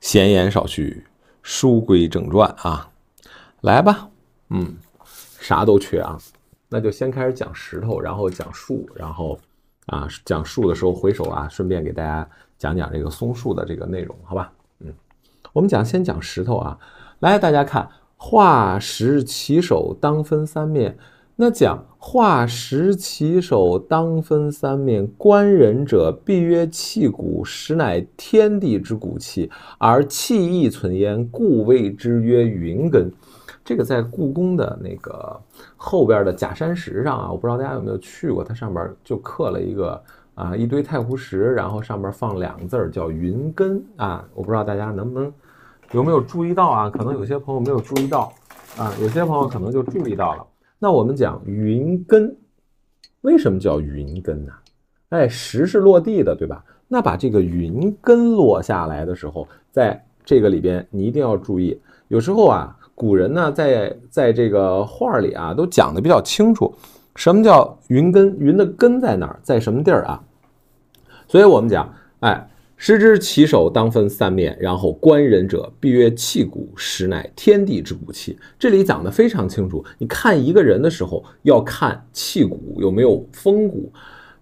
闲言少叙，书归正传啊，来吧，嗯，啥都缺啊，那就先开始讲石头，然后讲树，然后啊讲树的时候回首啊，顺便给大家讲讲这个松树的这个内容，好吧？嗯，我们讲先讲石头啊，来大家看，画石起手当分三面。那讲画石其手，当分三面。观人者，必曰气骨，实乃天地之骨气，而气亦存焉，故谓之曰云根。这个在故宫的那个后边的假山石上啊，我不知道大家有没有去过，它上面就刻了一个啊一堆太湖石，然后上面放两个字儿叫云根啊。我不知道大家能不能 有没有注意到啊？可能有些朋友没有注意到啊，有些朋友可能就注意到了。那我们讲云根，为什么叫云根呢？哎，石是落地的，对吧？那把这个云根落下来的时候，在这个里边，你一定要注意。有时候啊，古人呢，在在这个画里啊，都讲的比较清楚，什么叫云根？云的根在哪儿？在什么地儿啊？所以我们讲，哎。时之其首当分三面，然后观人者，必曰气骨，实乃天地之骨气。这里讲的非常清楚。你看一个人的时候，要看气骨有没有风骨，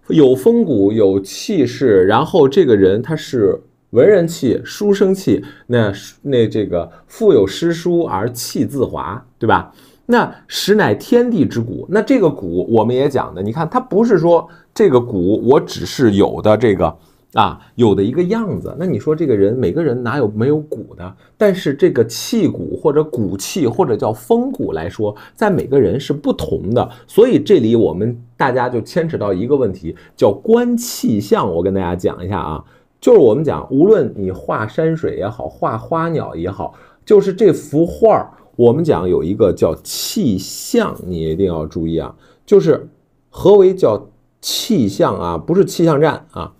有风骨有气势，然后这个人他是文人气、书生气，那那这个腹有诗书而气自华，对吧？那实乃天地之骨。那这个骨我们也讲的，你看他不是说这个骨我只是有的这个。啊，有的一个样子，那你说这个人，每个人哪有没有骨的？但是这个气骨或者骨气或者叫风骨来说，在每个人是不同的。所以这里我们大家就牵扯到一个问题，叫观气象。我跟大家讲一下啊，就是我们讲，无论你画山水也好，画花鸟也好，就是这幅画我们讲有一个叫气象，你一定要注意啊，就是何为叫气象啊？不是气象站啊。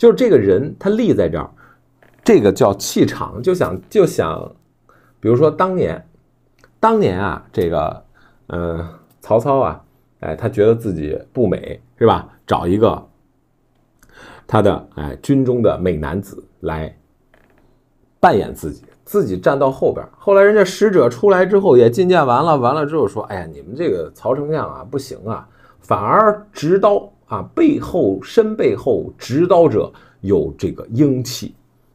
就是这个人，他立在这儿，这个叫气场。就想就想，比如说当年，当年啊，这个，嗯，曹操啊，哎，他觉得自己不美，是吧？找一个他的哎军中的美男子来扮演自己，自己站到后边。后来人家使者出来之后，也觐见完了，完了之后说：“哎呀，你们这个曹丞相啊，不行啊，反而执刀。”啊，背后身背后执刀者有这个英气，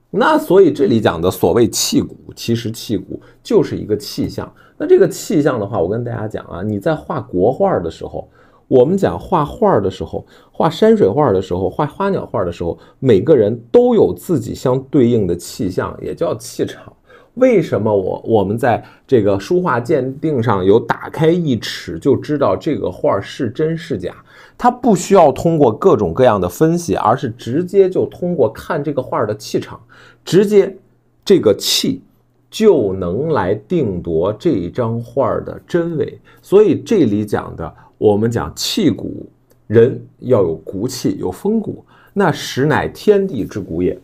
那所以这里讲的所谓气骨，其实气骨就是一个气象。那这个气象的话，我跟大家讲啊，你在画国画的时候，我们讲画画的时候，画山水画的时候，画花鸟画的时候，每个人都有自己相对应的气象，也叫气场。为什么我我们在这个书画鉴定上有打开一尺就知道这个画是真是假？它不需要通过各种各样的分析，而是直接就通过看这个画的气场，直接这个气就能来定夺这张画的真伪。所以这里讲的，我们讲气骨，人要有骨气，有风骨，那实乃天地之骨也。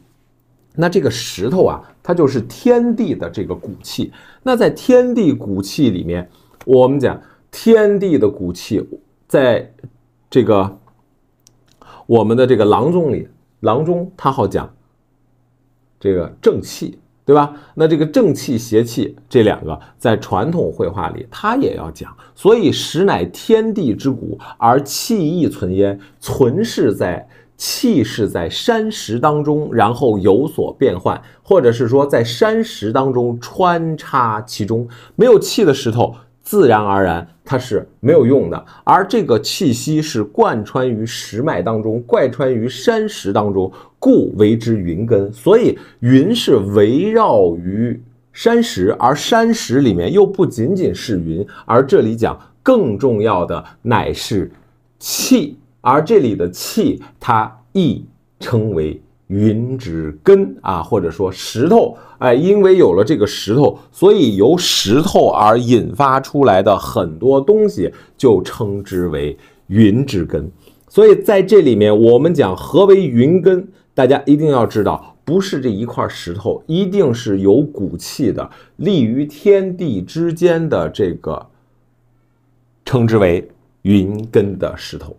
那这个石头啊，它就是天地的这个骨气。那在天地骨气里面，我们讲天地的骨气，在这个我们的这个郎中里，郎中他好讲这个正气，对吧？那这个正气、邪气这两个，在传统绘画里，他也要讲。所以石乃天地之骨，而气亦存焉，存是在。气是在山石当中，然后有所变换，或者是说在山石当中穿插其中。没有气的石头，自然而然它是没有用的。而这个气息是贯穿于石脉当中，贯穿于山石当中，故为之云根。所以云是围绕于山石，而山石里面又不仅仅是云，而这里讲更重要的乃是气。而这里的气，它亦称为云之根啊，或者说石头，哎，因为有了这个石头，所以由石头而引发出来的很多东西，就称之为云之根。所以在这里面，我们讲何为云根，大家一定要知道，不是这一块石头，一定是有骨气的，立于天地之间的这个，称之为云根的石头。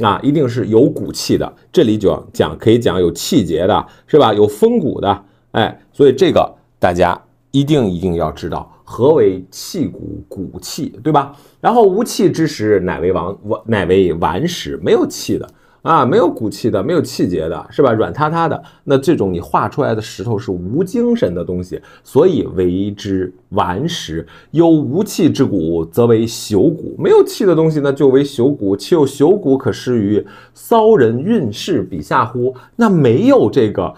啊，一定是有骨气的。这里就讲可以讲有气节的，是吧？有风骨的哎，所以这个大家一定一定要知道，何为气骨？骨气，对吧？然后无气之时，乃为王，乃为顽石，没有气的。啊，没有骨气的，没有气节的，是吧？软塌塌的，那这种你画出来的石头是无精神的东西，所以为之顽石。有无气之骨，则为朽骨。没有气的东西呢，就为朽骨。岂有朽骨可施于骚人运势笔下乎？那没有这个。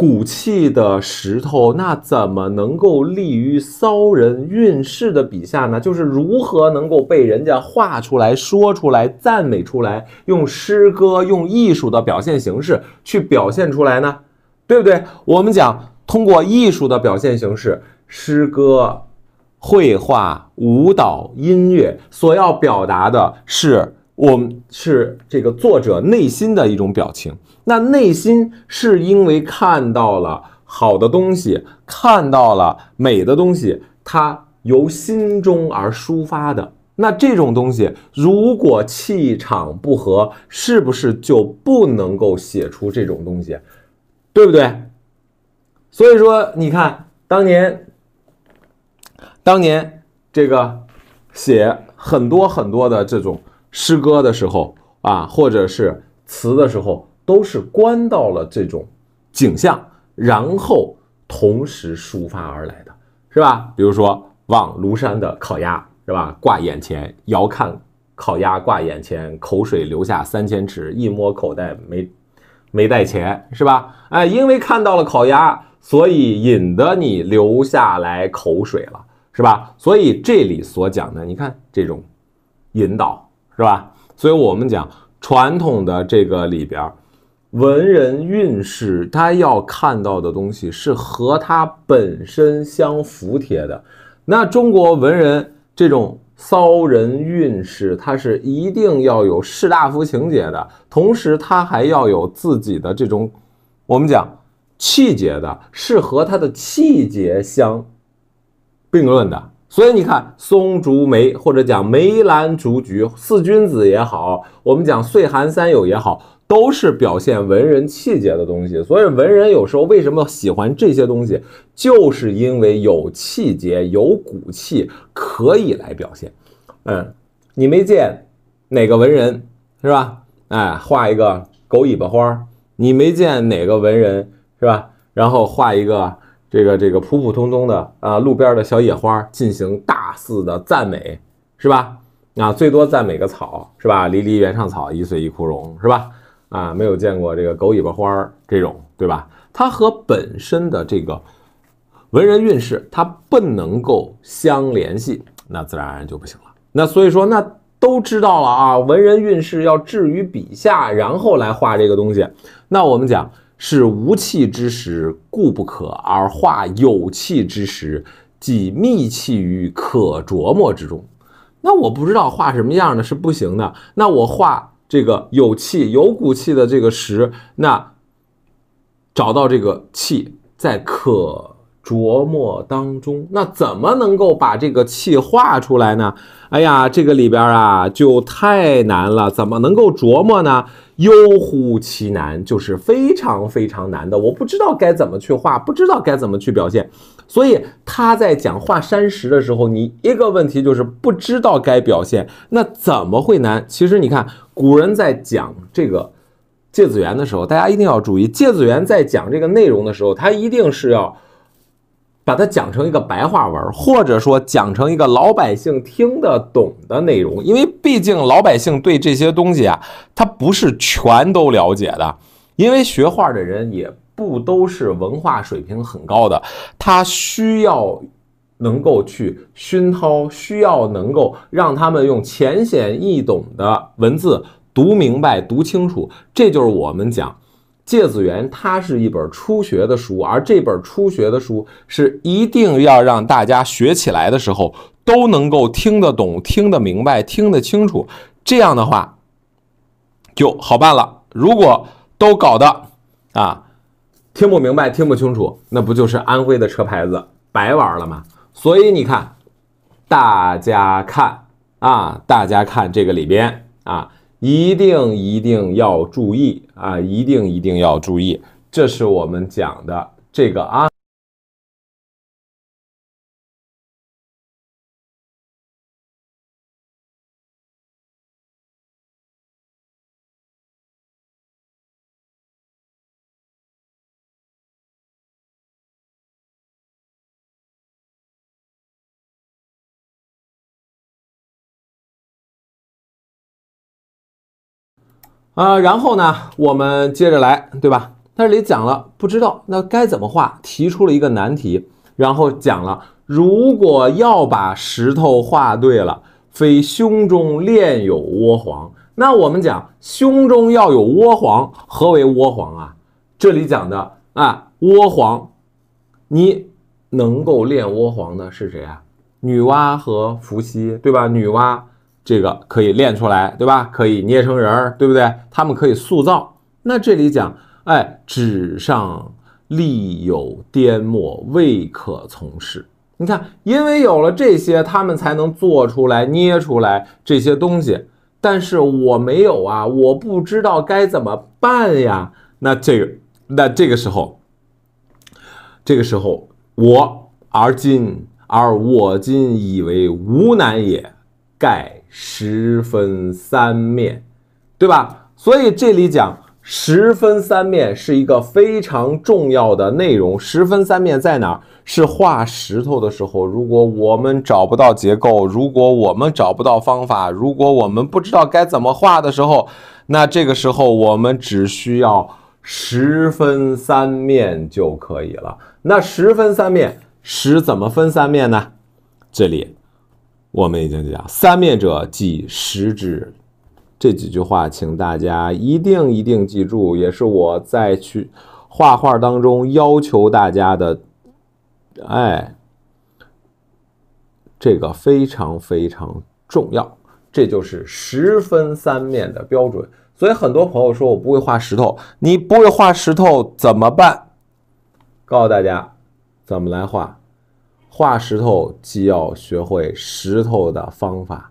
骨气的石头，那怎么能够立于骚人运势的笔下呢？就是如何能够被人家画出来、说出来、赞美出来，用诗歌、用艺术的表现形式去表现出来呢？对不对？我们讲通过艺术的表现形式，诗歌、绘画、舞蹈、音乐，所要表达的是。我们是这个作者内心的一种表情，那内心是因为看到了好的东西，看到了美的东西，它由心中而抒发的。那这种东西，如果气场不合，是不是就不能够写出这种东西？对不对？所以说，你看当年，当年这个写很多很多的这种。诗歌的时候啊，或者是词的时候，都是观到了这种景象，然后同时抒发而来的，是吧？比如说望庐山的烤鸭，是吧？挂眼前，遥看烤鸭挂眼前，口水流下三千尺，一摸口袋没没带钱，是吧？哎，因为看到了烤鸭，所以引得你流下来口水了，是吧？所以这里所讲的，你看这种引导。是吧？所以我们讲传统的这个里边，文人运势他要看到的东西是和他本身相服帖的。那中国文人这种骚人运势，他是一定要有士大夫情节的，同时他还要有自己的这种我们讲气节的，是和他的气节相并论的。所以你看，松竹梅或者讲梅兰竹菊四君子也好，我们讲岁寒三友也好，都是表现文人气节的东西。所以文人有时候为什么喜欢这些东西，就是因为有气节、有骨气可以来表现。嗯，你没见哪个文人是吧？哎，画一个狗尾巴花，你没见哪个文人是吧？然后画一个。这个这个普普通通的啊，路边的小野花进行大肆的赞美，是吧？啊，最多赞美个草，是吧？离离原上草，一岁一枯荣，是吧？啊，没有见过这个狗尾巴花儿这种，对吧？它和本身的这个文人运势，它不能够相联系，那自然而然就不行了。那所以说，那都知道了啊，文人运势要置于笔下，然后来画这个东西。那我们讲。是无气之时，故不可；而化有气之时，即密气于可琢磨之中。那我不知道画什么样的是不行的。那我画这个有气、有骨气的这个石，那找到这个气在可琢磨当中，那怎么能够把这个气画出来呢？哎呀，这个里边啊就太难了，怎么能够琢磨呢？悠乎其难，就是非常非常难的。我不知道该怎么去画，不知道该怎么去表现。所以他在讲画山石的时候，你一个问题就是不知道该表现，那怎么会难？其实你看，古人在讲这个《芥子园》的时候，大家一定要注意，《芥子园》在讲这个内容的时候，他一定是要。把它讲成一个白话文，或者说讲成一个老百姓听得懂的内容，因为毕竟老百姓对这些东西啊，他不是全都了解的，因为学画的人也不都是文化水平很高的，他需要能够去熏陶，需要能够让他们用浅显易懂的文字读明白、读清楚，这就是我们讲。《芥子园》它是一本初学的书，而这本初学的书是一定要让大家学起来的时候都能够听得懂、听得明白、听得清楚，这样的话就好办了。如果都搞得啊听不明白、听不清楚，那不就是安徽的车牌子白玩了吗？所以你看，大家看啊，大家看这个里边啊。一定一定要注意啊！一定一定要注意，这是我们讲的这个啊。啊，然后呢，我们接着来，对吧？这里讲了不知道那该怎么画，提出了一个难题，然后讲了，如果要把石头画对了，非胸中炼有倭皇。那我们讲胸中要有倭皇，何为倭皇啊？这里讲的啊，倭皇，你能够炼倭皇的是谁啊？女娲和伏羲，对吧？女娲。这个可以练出来，对吧？可以捏成人儿，对不对？他们可以塑造。那这里讲，哎，纸上立有颠墨，未可从事。你看，因为有了这些，他们才能做出来、捏出来这些东西。但是我没有啊，我不知道该怎么办呀。那这个，那这个时候，这个时候，我而今而我今以为无难也，盖。十分三面，对吧？所以这里讲十分三面是一个非常重要的内容。十分三面在哪儿？是画石头的时候，如果我们找不到结构，如果我们找不到方法，如果我们不知道该怎么画的时候，那这个时候我们只需要十分三面就可以了。那十分三面，十怎么分三面呢？这里。我们已经讲三面者即十之，这几句话，请大家一定一定记住，也是我在去画画当中要求大家的。哎，这个非常非常重要，这就是十分三面的标准。所以很多朋友说我不会画石头，你不会画石头怎么办？告诉大家怎么来画。画石头既要学会石头的方法，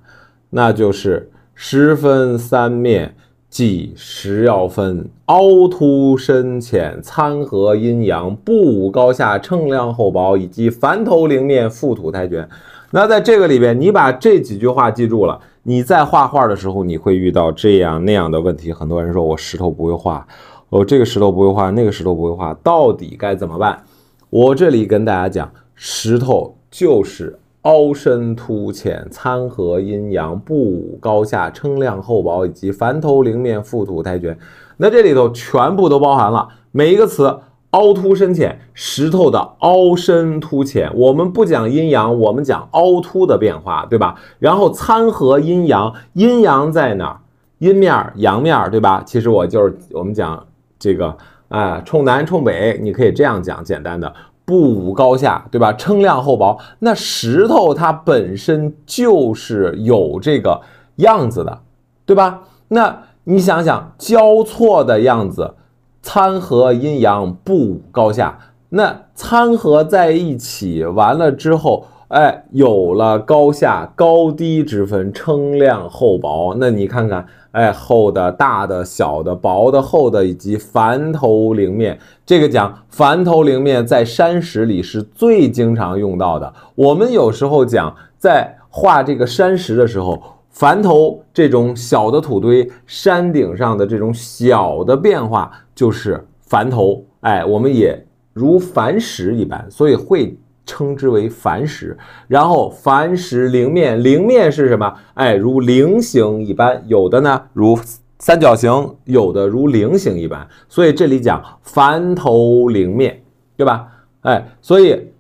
那就是十分三面，即石要分凹凸深浅、参合阴阳、布武高下、称量厚薄，以及凡头凌面、覆土胎拳。那在这个里边，你把这几句话记住了，你在画画的时候，你会遇到这样那样的问题。很多人说我石头不会画，我这个石头不会画，那个石头不会画，到底该怎么办？我这里跟大家讲。石头就是凹深凸浅、参合阴阳、布武高下、称量厚薄，以及凡头灵面、覆土胎拳。那这里头全部都包含了每一个词，凹凸深浅，石头的凹深凸浅。我们不讲阴阳，我们讲凹凸的变化，对吧？然后参合阴阳，阴阳在哪儿？阴面、阳面，对吧？其实我就是我们讲这个，哎，冲南冲北，你可以这样讲，简单的。不武高下，对吧？称量厚薄，那石头它本身就是有这个样子的，对吧？那你想想，交错的样子，参合阴阳，不武高下，那参合在一起完了之后，哎，有了高下、高低之分，称量厚薄，那你看看。哎，厚的、大的、小的、薄的、厚的，以及凡头凌面，这个讲凡头凌面在山石里是最经常用到的。我们有时候讲在画这个山石的时候，凡头这种小的土堆，山顶上的这种小的变化就是凡头。哎，我们也如凡石一般，所以会。称之为凡石，然后凡石菱面，菱面是什么？哎，如菱形一般，有的呢如三角形，有的如菱形一般。所以这里讲凡头菱面，对吧？哎，所以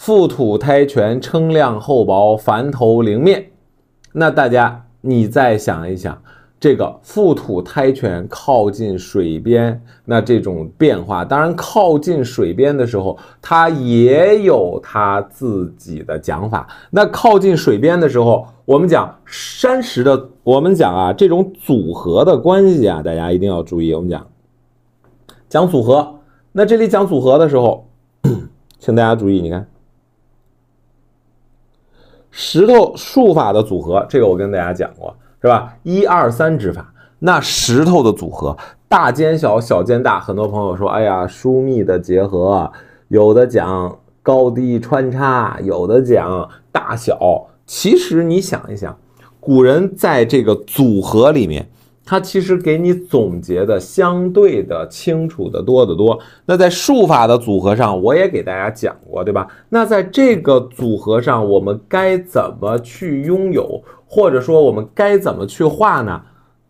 覆土胎全，称量厚薄，凡头菱面。那大家你再想一想。这个覆土胎泉靠近水边，那这种变化，当然靠近水边的时候，它也有它自己的讲法。那靠近水边的时候，我们讲山石的，我们讲啊，这种组合的关系啊，大家一定要注意。我们讲讲组合，那这里讲组合的时候，请大家注意，你看石头术法的组合，这个我跟大家讲过。是吧？一二三指法，那石头的组合，大尖小，小尖大。很多朋友说，哎呀，疏密的结合，有的讲高低穿插，有的讲大小。其实你想一想，古人在这个组合里面。它其实给你总结的相对的清楚的多得多。那在术法的组合上，我也给大家讲过，对吧？那在这个组合上，我们该怎么去拥有，或者说我们该怎么去画呢？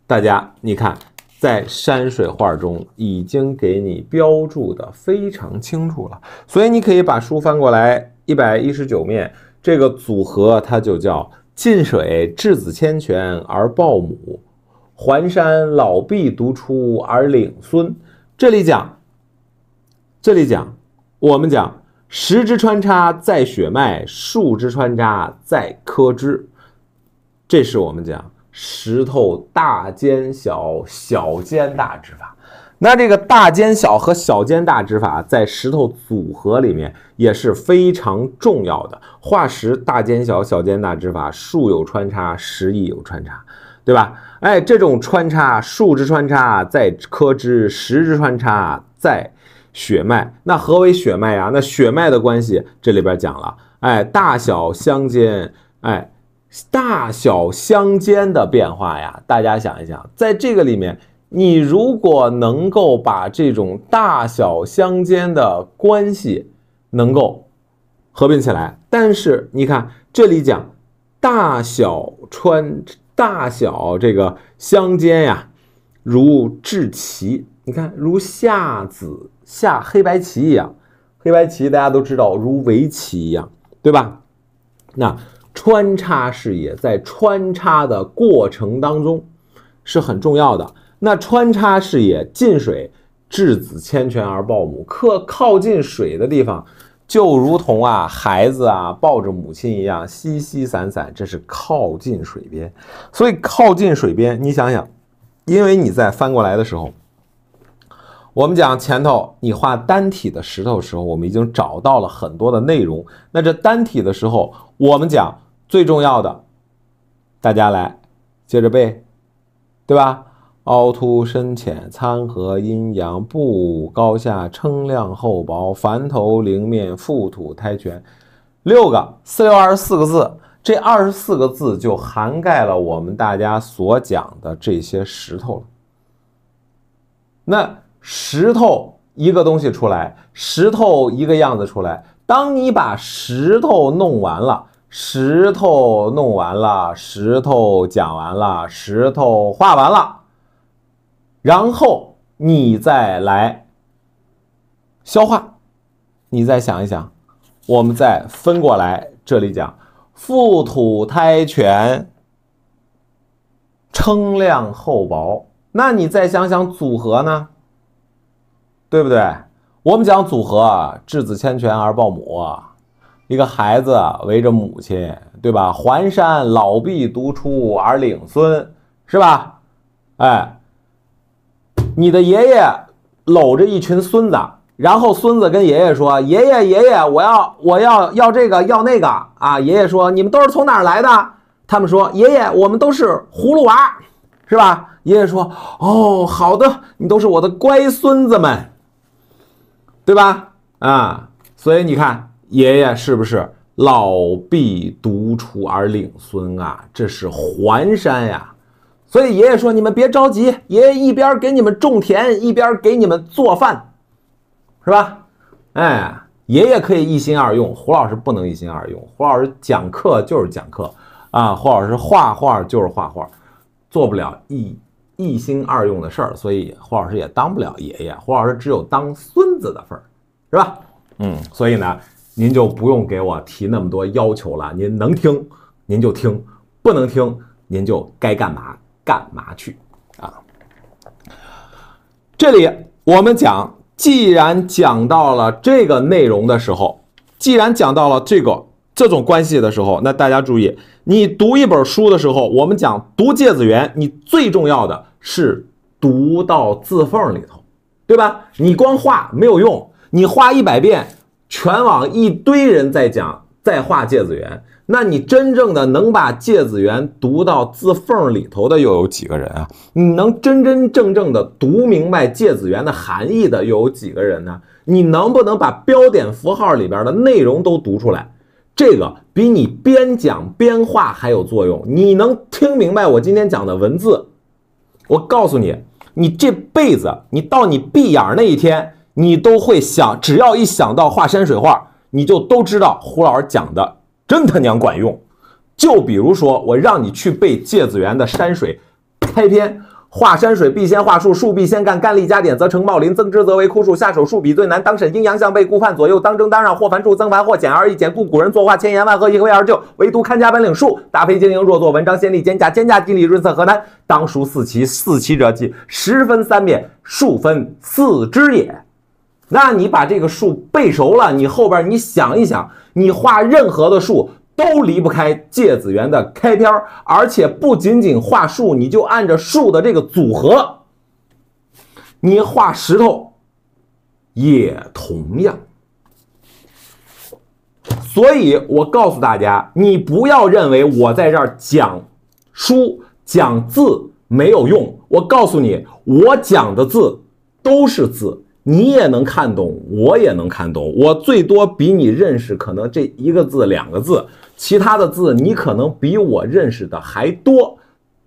大家你看，在山水画中已经给你标注的非常清楚了。所以你可以把书翻过来一百一十九面，这个组合它就叫“近水稚子千泉而抱母”。环山老壁独出而领孙，这里讲，这里讲，我们讲石之穿插在血脉，树之穿插在科之，这是我们讲石头大尖小，小尖大之法。那这个大尖小和小尖大之法，在石头组合里面也是非常重要的。化石大尖小，小尖大之法，树有穿插，石亦有穿插。对吧？哎，这种穿插，树之穿插在科之，石之穿插在血脉。那何为血脉呀？那血脉的关系，这里边讲了，哎，大小相间，哎，大小相间的变化呀。大家想一想，在这个里面，你如果能够把这种大小相间的关系能够合并起来，但是你看这里讲大小穿。大小这个相间呀，如制棋，你看如下子下黑白棋一样，黑白棋大家都知道如围棋一样，对吧？那穿插视野在穿插的过程当中是很重要的。那穿插视野近水稚子千泉而抱母，靠靠近水的地方。就如同啊，孩子啊抱着母亲一样稀稀散散，这是靠近水边。所以靠近水边，你想想，因为你在翻过来的时候，我们讲前头你画单体的石头的时候，我们已经找到了很多的内容。那这单体的时候，我们讲最重要的，大家来接着背，对吧？凹凸深浅参合阴阳步高下称量厚薄凡头灵面覆土胎泉，六个四六二十四个字，这二十四个字就涵盖了我们大家所讲的这些石头了。那石头一个东西出来，石头一个样子出来。当你把石头弄完了，石头弄完了，石头讲完了，石头画完了。然后你再来消化，你再想一想，我们再分过来，这里讲覆土胎泉，称量厚薄。那你再想想组合呢，对不对？我们讲组合，质子千泉而抱母，一个孩子围着母亲，对吧？环山老毕独出而领孙，是吧？哎。你的爷爷搂着一群孙子，然后孙子跟爷爷说：“爷爷，爷爷，我要，我要要这个，要那个啊！”爷爷说：“你们都是从哪儿来的？”他们说：“爷爷，我们都是葫芦娃，是吧？”爷爷说：“哦，好的，你都是我的乖孙子们，对吧？啊，所以你看，爷爷是不是老毕独出而领孙啊？这是环山呀。”所以爷爷说：“你们别着急，爷爷一边给你们种田，一边给你们做饭，是吧？哎，爷爷可以一心二用，胡老师不能一心二用。胡老师讲课就是讲课啊，胡老师画画就是画画，做不了一一心二用的事儿，所以胡老师也当不了爷爷。胡老师只有当孙子的份儿，是吧？嗯，所以呢，您就不用给我提那么多要求了。您能听您就听，不能听您就该干嘛。”干嘛去啊？这里我们讲，既然讲到了这个内容的时候，既然讲到了这个这种关系的时候，那大家注意，你读一本书的时候，我们讲读《芥子园》，你最重要的是读到字缝里头，对吧？你光画没有用，你画一百遍，全网一堆人在讲，在画《芥子园》，那你真正的能把芥子园读到字缝里头的又有几个人啊？你能真真正正的读明白芥子园的含义的又有几个人呢？你能不能把标点符号里边的内容都读出来？这个比你边讲边画还有作用。你能听明白我今天讲的文字？我告诉你，你这辈子，你到你闭眼那一天，你都会想，只要一想到画山水画，你就都知道胡老师讲的真他娘管用。就比如说，我让你去背芥子园的山水开篇。画山水必先画树，树必先干，干力加点则成茂林，增枝则为枯树。下手树笔最难，当审阴阳相背，顾盼左右，当争当让，或繁数增繁，或简而易简。故古人作画千言万壑，一挥而就，唯独看家本领树。大非经营。若作文章，先立肩胛，肩胛肌理润色，何难？当书四奇，四奇者即十分三面，数分四枝也。那你把这个树背熟了，你后边你想一想，你画任何的树。都离不开芥子园的开篇而且不仅仅画树，你就按着树的这个组合，你画石头也同样。所以我告诉大家，你不要认为我在这儿讲书讲字没有用。我告诉你，我讲的字都是字。你也能看懂，我也能看懂。我最多比你认识可能这一个字、两个字，其他的字你可能比我认识的还多。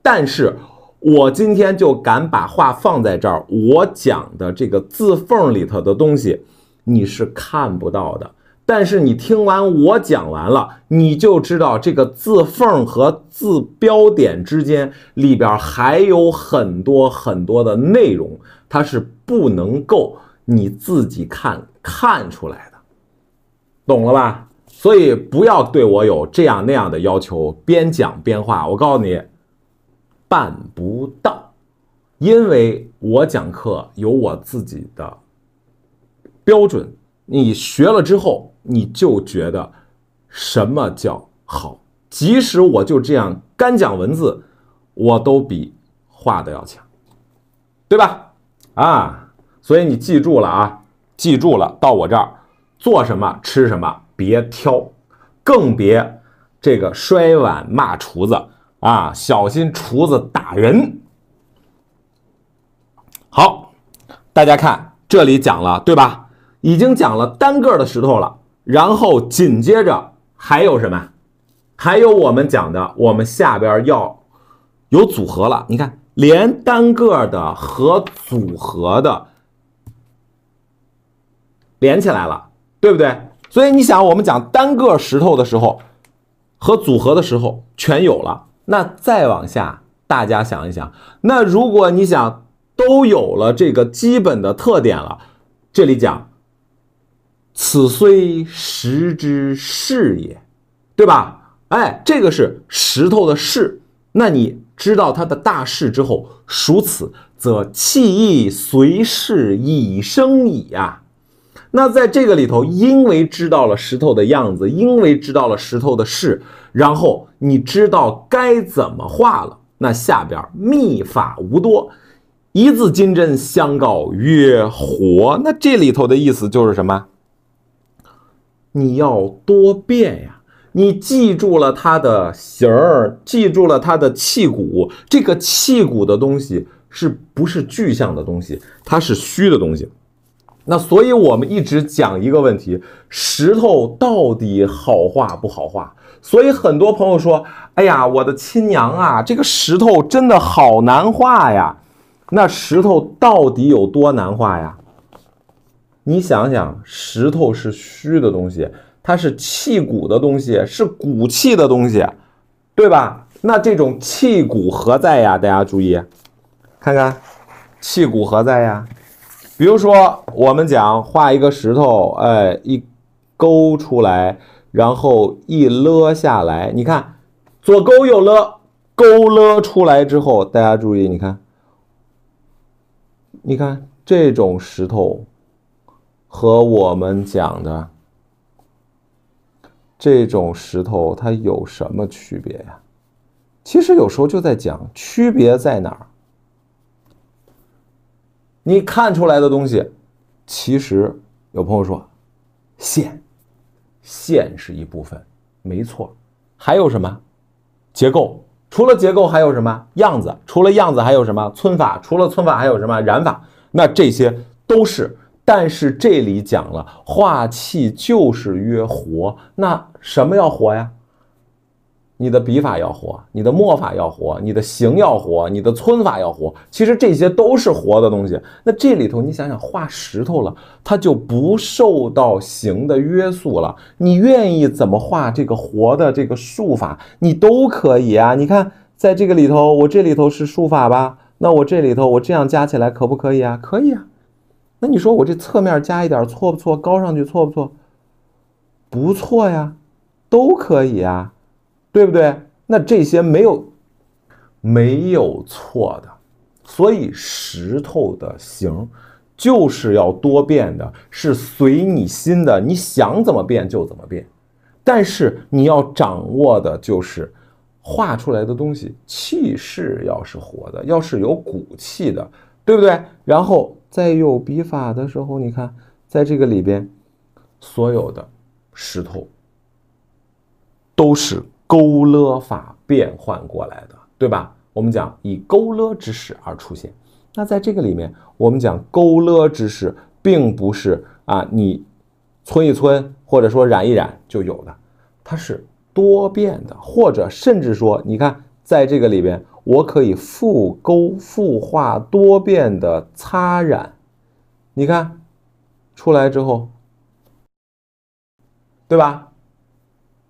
但是，我今天就敢把话放在这儿，我讲的这个字缝里头的东西，你是看不到的。但是你听完我讲完了，你就知道这个字缝和字标点之间里边还有很多很多的内容，它是不能够。你自己看看出来的，懂了吧？所以不要对我有这样那样的要求，边讲边画。我告诉你，办不到，因为我讲课有我自己的标准。你学了之后，你就觉得什么叫好。即使我就这样干讲文字，我都比画的要强，对吧？啊。所以你记住了啊，记住了，到我这儿做什么吃什么，别挑，更别这个摔碗骂厨子啊，小心厨子打人。好，大家看这里讲了对吧？已经讲了单个的石头了，然后紧接着还有什么？还有我们讲的，我们下边要有组合了。你看，连单个的和组合的。连起来了，对不对？所以你想，我们讲单个石头的时候和组合的时候全有了。那再往下，大家想一想，那如果你想都有了这个基本的特点了，这里讲此虽石之势也，对吧？哎，这个是石头的势。那你知道它的大势之后，属此则气亦随势以生矣呀。那在这个里头，因为知道了石头的样子，因为知道了石头的事，然后你知道该怎么画了。那下边秘法无多，一字金针相告曰活。那这里头的意思就是什么？你要多变呀！你记住了它的形儿，记住了它的气骨。这个气骨的东西是不是具象的东西？它是虚的东西。那所以，我们一直讲一个问题：石头到底好画不好画？所以很多朋友说：“哎呀，我的亲娘啊，这个石头真的好难画呀！”那石头到底有多难画呀？你想想，石头是虚的东西，它是气骨的东西，是骨气的东西，对吧？那这种气骨何在呀？大家注意，看看，气骨何在呀？比如说，我们讲画一个石头，哎，一勾出来，然后一勒下来，你看，左勾右勒，勾勒出来之后，大家注意，你看，你看这种石头和我们讲的这种石头，它有什么区别呀？其实有时候就在讲区别在哪儿。你看出来的东西，其实有朋友说，线，线是一部分，没错，还有什么？结构。除了结构还有什么？样子。除了样子还有什么？皴法。除了皴法还有什么？染法。那这些都是。但是这里讲了，化气就是曰活。那什么要活呀？你的笔法要活，你的墨法要活，你的形要活，你的皴法要活。其实这些都是活的东西。那这里头你想想，画石头了，它就不受到形的约束了。你愿意怎么画这个活的这个术法，你都可以啊。你看，在这个里头，我这里头是术法吧？那我这里头我这样加起来可不可以啊？可以啊。那你说我这侧面加一点错不错？高上去错不错？不错呀，都可以啊。对不对？那这些没有没有错的，所以石头的形就是要多变的，是随你心的，你想怎么变就怎么变。但是你要掌握的就是画出来的东西气势要是活的，要是有骨气的，对不对？然后在有笔法的时候，你看在这个里边，所有的石头都是。勾勒法变换过来的，对吧？我们讲以勾勒之势而出现。那在这个里面，我们讲勾勒之势，并不是啊，你皴一皴或者说染一染就有的，它是多变的，或者甚至说，你看在这个里边，我可以复勾复画多变的擦染，你看出来之后，对吧？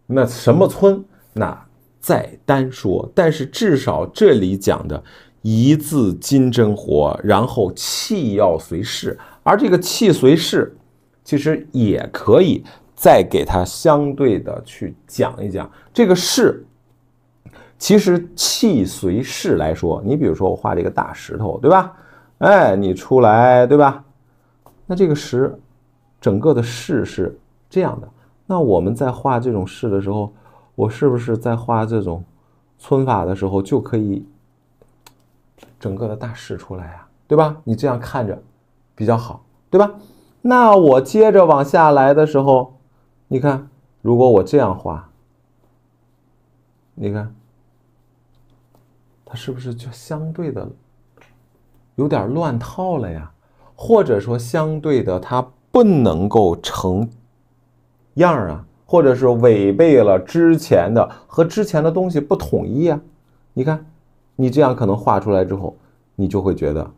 那什么皴？那再单说，但是至少这里讲的一字金针活，然后气要随势，而这个气随势，其实也可以再给它相对的去讲一讲这个势。其实气随势来说，你比如说我画这个大石头，对吧？哎，你出来，对吧？那这个石整个的势是这样的。那我们在画这种势的时候。我是不是在画这种皴法的时候就可以整个的大势出来呀？对吧？你这样看着比较好，对吧？那我接着往下来的时候，你看，如果我这样画，你看，它是不是就相对的有点乱套了呀？或者说，相对的它不能够成样啊？或者是违背了之前的和之前的东西不统一啊？你看，你这样可能画出来之后，你就会觉得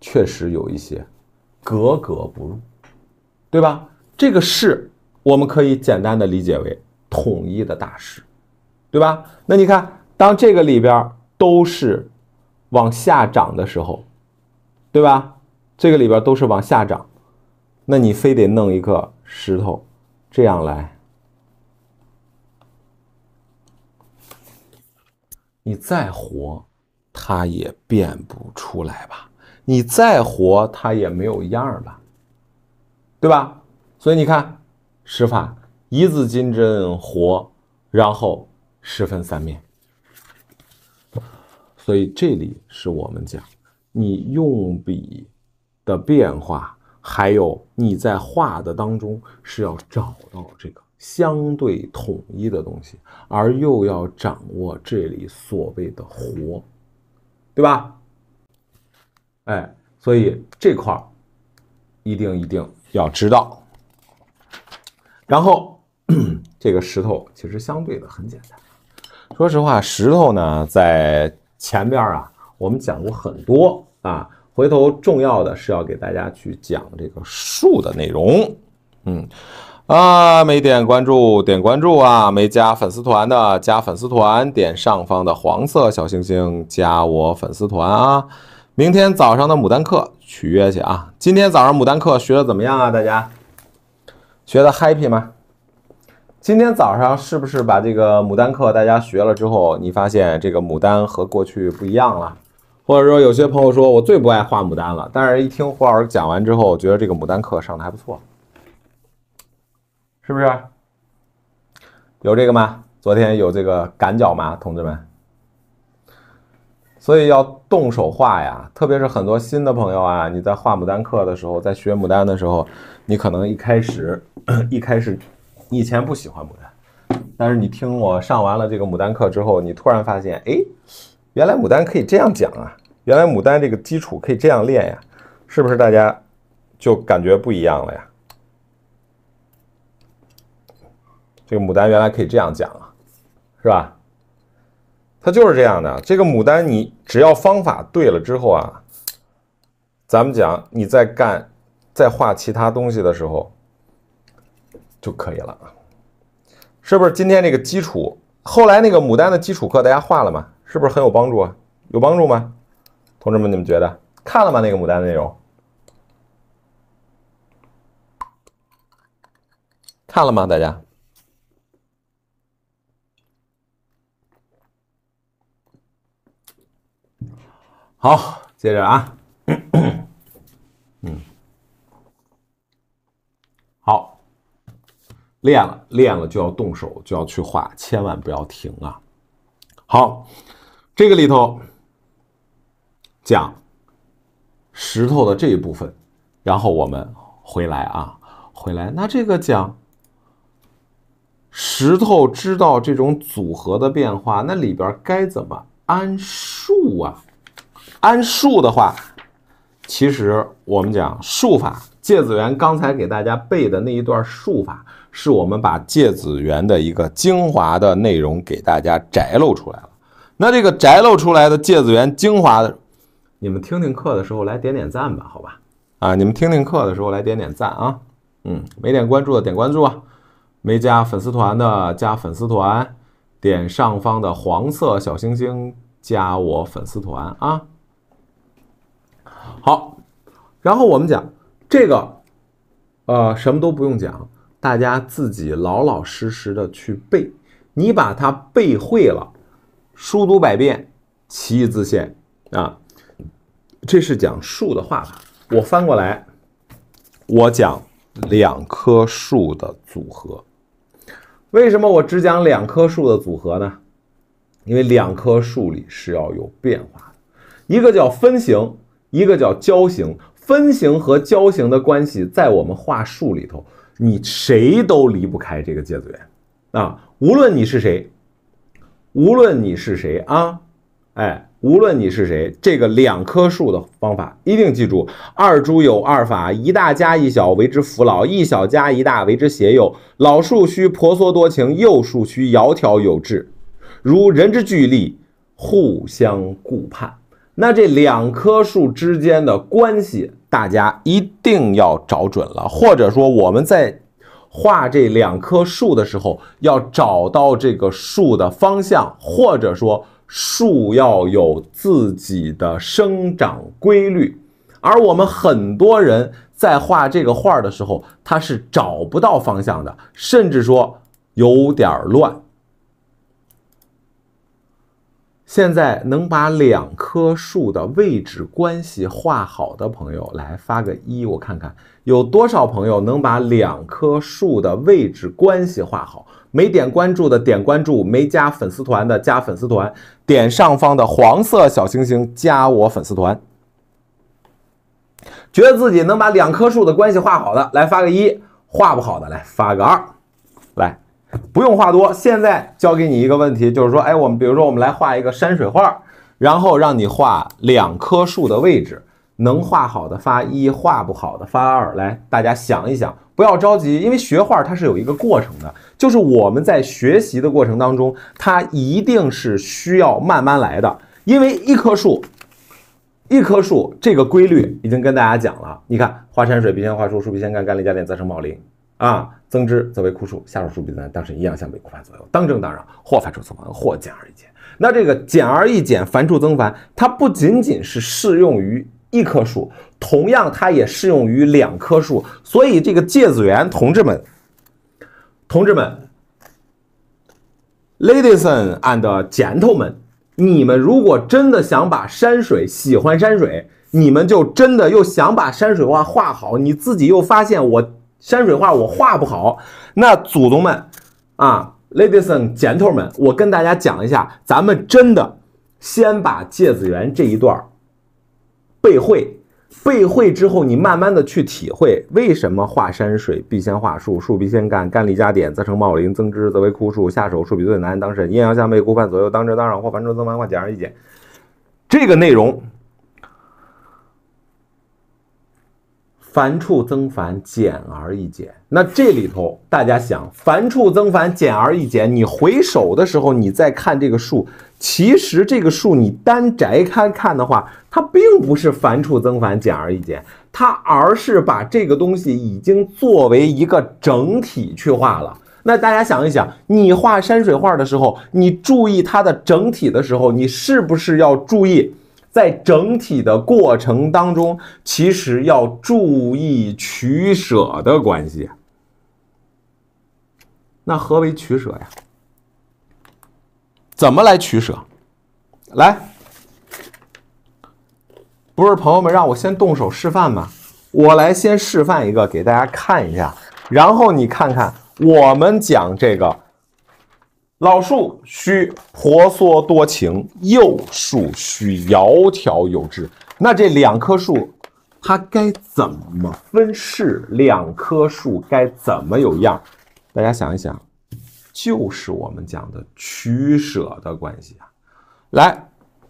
确实有一些格格不入，对吧？这个势我们可以简单的理解为统一的大势，对吧？那你看，当这个里边都是往下涨的时候，对吧？这个里边都是往下涨，那你非得弄一个石头。这样来，你再活，它也变不出来吧？你再活，它也没有样儿吧？对吧？所以你看，施法一字金针活，然后十分三面。所以这里是我们讲，你用笔的变化。还有你在画的当中是要找到这个相对统一的东西，而又要掌握这里所谓的活，对吧？哎，所以这块儿一定一定要知道。然后 这个石头其实相对的很简单，说实话，石头呢在前边啊，我们讲过很多啊。回头重要的是要给大家去讲这个数的内容，嗯，啊，没点关注点关注啊，没加粉丝团的加粉丝团，点上方的黄色小星星加我粉丝团啊。明天早上的牡丹课取约去啊。今天早上牡丹课学的怎么样啊？大家学的 happy 吗？今天早上是不是把这个牡丹课大家学了之后，你发现这个牡丹和过去不一样了？或者说，有些朋友说我最不爱画牡丹了，但是一听胡老师讲完之后，我觉得这个牡丹课上的还不错，是不是？有这个吗？昨天有这个感脚吗，同志们？所以要动手画呀，特别是很多新的朋友啊，你在画牡丹课的时候，在学牡丹的时候，你可能一开始一开始你，以前不喜欢牡丹，但是你听我上完了这个牡丹课之后，你突然发现，哎，原来牡丹可以这样讲啊，原来牡丹这个基础可以这样练呀，是不是大家就感觉不一样了呀？这个牡丹原来可以这样讲啊，是吧？它就是这样的。这个牡丹，你只要方法对了之后啊，咱们讲你在干、在画其他东西的时候就可以了，是不是？今天这个基础，后来那个牡丹的基础课大家画了吗？是不是很有帮助啊？有帮助吗？同志们，你们觉得看了吗？那个牡丹的内容看了吗？大家？好，接着啊，嗯，好，练了，练了就要动手，就要去画，千万不要停啊。好，这个里头讲石头的这一部分，然后我们回来啊，回来。那这个讲石头知道这种组合的变化，那里边该怎么安数啊？安数的话，其实我们讲数法，芥子园刚才给大家背的那一段数法，是我们把芥子园的一个精华的内容给大家摘露出来了。那这个摘漏出来的芥子园精华的，你们听听课的时候来点点赞吧，好吧？啊，你们听听课的时候来点点赞啊。嗯，没点关注的点关注啊，没加粉丝团的加粉丝团，点上方的黄色小星星加我粉丝团啊。好，然后我们讲这个，呃，什么都不用讲，大家自己老老实实的去背。你把它背会了，书读百遍，其义自现啊。这是讲树的画法。我翻过来，我讲两棵树的组合。为什么我只讲两棵树的组合呢？因为两棵树里是要有变化的，一个叫分形。一个叫交形，分形和交形的关系，在我们画树里头，你谁都离不开这个芥子园啊！无论你是谁，无论你是谁啊，哎，无论你是谁，这个两棵树的方法一定记住：二株有二法，一大加一小为之扶老，一小加一大为之携幼。老树须婆娑多情，幼树须窈窕有致，如人之聚力，互相顾盼。那这两棵树之间的关系，大家一定要找准了，或者说我们在画这两棵树的时候，要找到这个树的方向，或者说树要有自己的生长规律。而我们很多人在画这个画的时候，他是找不到方向的，甚至说有点乱。现在能把两棵树的位置关系画好的朋友，来发个一，我看看有多少朋友能把两棵树的位置关系画好。没点关注的点关注，没加粉丝团的加粉丝团，点上方的黄色小星星加我粉丝团。觉得自己能把两棵树的关系画好的，来发个一；画不好的，来发个二。来。不用画多，现在教给你一个问题，就是说，哎，我们比如说，我们来画一个山水画，然后让你画两棵树的位置，能画好的发一，画不好的发二。来，大家想一想，不要着急，因为学画它是有一个过程的，就是我们在学习的过程当中，它一定是需要慢慢来的。因为一棵树，一棵树这个规律已经跟大家讲了，你看，画山水必先画树，树必先干，干立加点，则生茂林。啊，增枝则为枯树，下树树必自然，当时一样向北，枯繁左右，当正当让，或繁处增繁，或减而易减。那这个减而易减，繁处增繁，它不仅仅是适用于一棵树，同样它也适用于两棵树。所以这个芥子园同志们，同志们，ladies and gentlemen，你们如果真的想把山水喜欢山水，你们就真的又想把山水画画好，你自己又发现我。山水画我画不好，那祖宗们啊，ladies and gentlemen，我跟大家讲一下，咱们真的先把芥子园这一段背会，背会之后，你慢慢的去体会为什么画山水必先画树，树必先干，干立加点，则成茂林，增枝则为枯树。下手术比最难，当审阴阳相悖，顾盼左右，当遮当让，或繁重增繁，化简而易简。这个内容。繁处增繁，简而易简。那这里头，大家想，繁处增繁，简而易简。你回首的时候，你再看这个树，其实这个树你单摘开看的话，它并不是繁处增繁，简而易简，它而是把这个东西已经作为一个整体去画了。那大家想一想，你画山水画的时候，你注意它的整体的时候，你是不是要注意？在整体的过程当中，其实要注意取舍的关系。那何为取舍呀？怎么来取舍？来，不是朋友们让我先动手示范吗？我来先示范一个给大家看一下，然后你看看我们讲这个。老树需婆娑多情，幼树需窈窕有致。那这两棵树，它该怎么分饰？两棵树该怎么有样？大家想一想，就是我们讲的取舍的关系啊。来，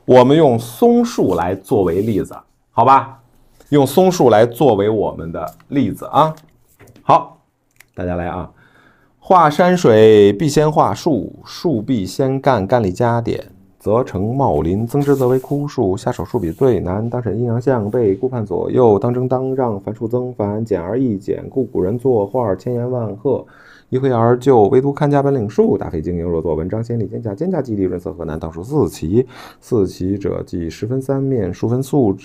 我们用松树来作为例子，好吧？用松树来作为我们的例子啊。好，大家来啊。画山水必先画树，树必先干，干立加点，则成茂林；增枝则为枯树。下手术笔最难，当审阴阳相悖，顾盼左右，当争当让，繁处增繁，简而易简。故古人作画千言万壑，一挥而就，唯独看家本领术，大费经营。若作文章，先立兼加，兼葭既立润色河南，当数四奇。四奇者，即十分三面，数分数，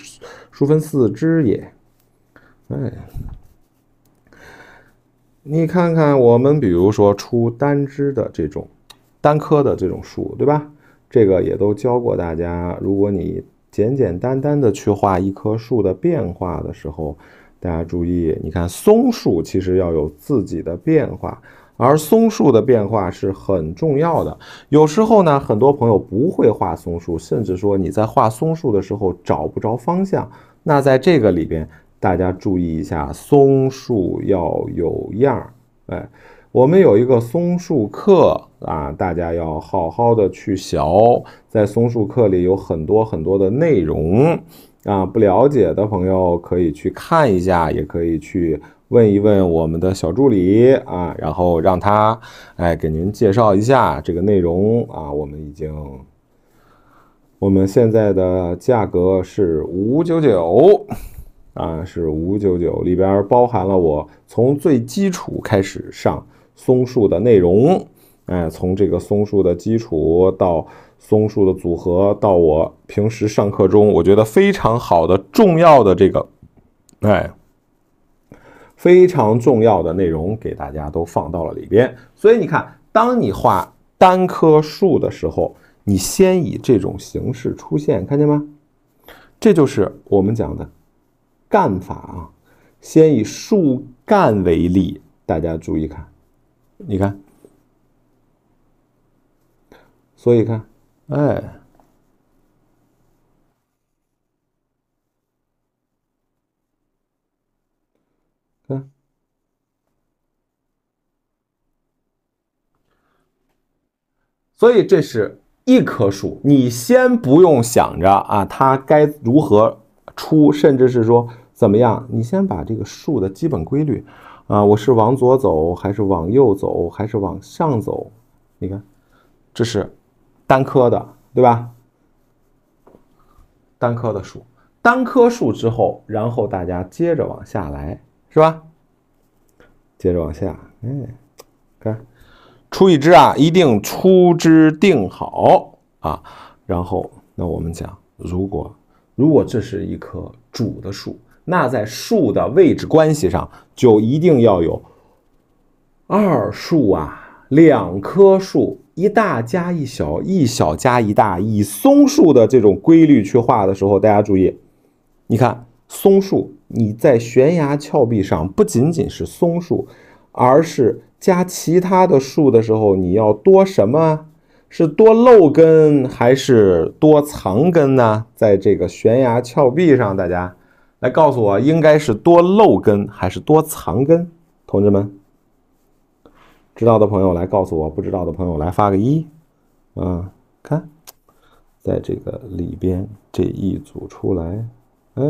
数分四枝也。哎。你看看我们，比如说出单枝的这种单棵的这种树，对吧？这个也都教过大家。如果你简简单单的去画一棵树的变化的时候，大家注意，你看松树其实要有自己的变化，而松树的变化是很重要的。有时候呢，很多朋友不会画松树，甚至说你在画松树的时候找不着方向。那在这个里边。大家注意一下，松树要有样儿。哎，我们有一个松树课啊，大家要好好的去学。在松树课里有很多很多的内容啊，不了解的朋友可以去看一下，也可以去问一问我们的小助理啊，然后让他哎给您介绍一下这个内容啊。我们已经，我们现在的价格是五九九。啊，是五九九里边包含了我从最基础开始上松树的内容，哎，从这个松树的基础到松树的组合，到我平时上课中我觉得非常好的重要的这个，哎，非常重要的内容给大家都放到了里边。所以你看，当你画单棵树的时候，你先以这种形式出现，看见吗？这就是我们讲的。干法啊，先以树干为例，大家注意看，你看，所以看，哎，看，所以这是一棵树，你先不用想着啊，它该如何。出，甚至是说怎么样？你先把这个树的基本规律，啊，我是往左走，还是往右走，还是往上走？你看，这是单棵的，对吧？单棵的树，单棵树之后，然后大家接着往下来，是吧？接着往下，哎，看，出一枝啊，一定出枝定好啊。然后，那我们讲，如果。如果这是一棵主的树，那在树的位置关系上就一定要有二树啊，两棵树，一大加一小，一小加一大。以松树的这种规律去画的时候，大家注意，你看松树，你在悬崖峭壁上不仅仅是松树，而是加其他的树的时候，你要多什么？是多露根还是多藏根呢？在这个悬崖峭壁上，大家来告诉我，应该是多漏根还是多藏根？同志们，知道的朋友来告诉我，不知道的朋友来发个一。啊，看，在这个里边这一组出来，哎。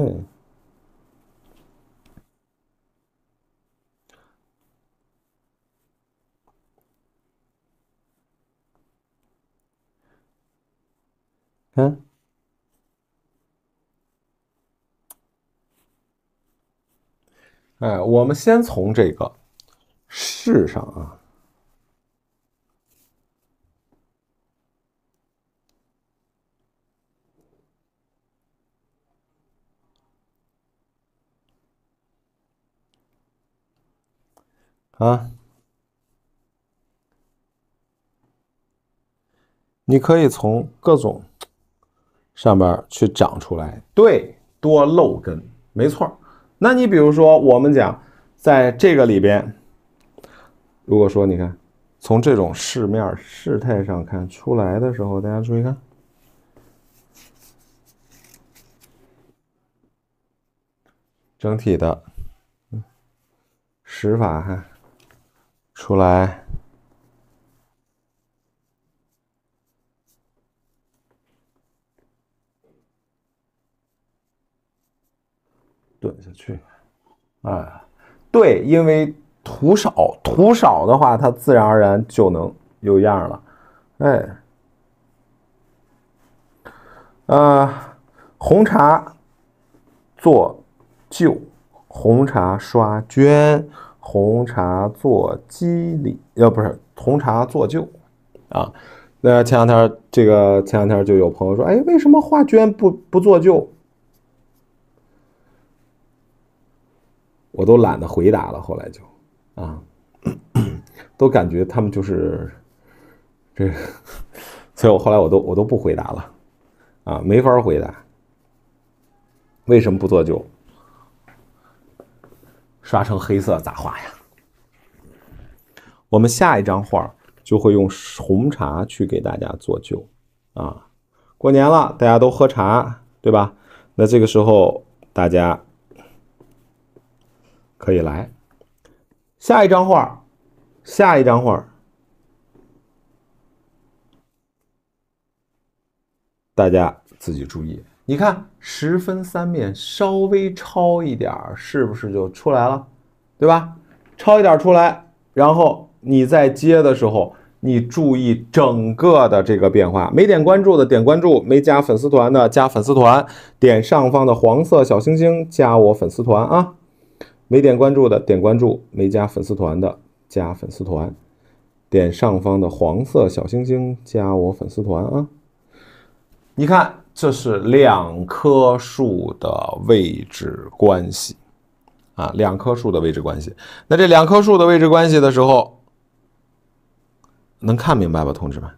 嗯，哎，我们先从这个势上啊，啊，你可以从各种。上边去长出来，对，多漏根，没错。那你比如说，我们讲在这个里边，如果说你看从这种市面事态上看出来的时候，大家注意看，整体的嗯使法哈出来。蹲下去，哎，对，因为土少，土少的话，它自然而然就能有样了，哎，呃，红茶做旧，红茶刷绢，红茶做肌理，呃，不是红茶做旧啊。那前两天这个前两天就有朋友说，哎，为什么画绢不不做旧？我都懒得回答了，后来就，啊，都感觉他们就是这，所以我后来我都我都不回答了，啊，没法回答。为什么不做旧？刷成黑色咋画呀？我们下一张画就会用红茶去给大家做旧，啊，过年了，大家都喝茶，对吧？那这个时候大家。可以来，下一张画，下一张画，大家自己注意。你看十分三面，稍微抄一点是不是就出来了？对吧？抄一点出来，然后你在接的时候，你注意整个的这个变化。没点关注的点关注，没加粉丝团的加粉丝团，点上方的黄色小星星加我粉丝团啊。没点关注的点关注，没加粉丝团的加粉丝团，点上方的黄色小星星加我粉丝团啊！你看，这是两棵树的位置关系啊，两棵树的位置关系。那这两棵树的位置关系的时候，能看明白吧，同志们？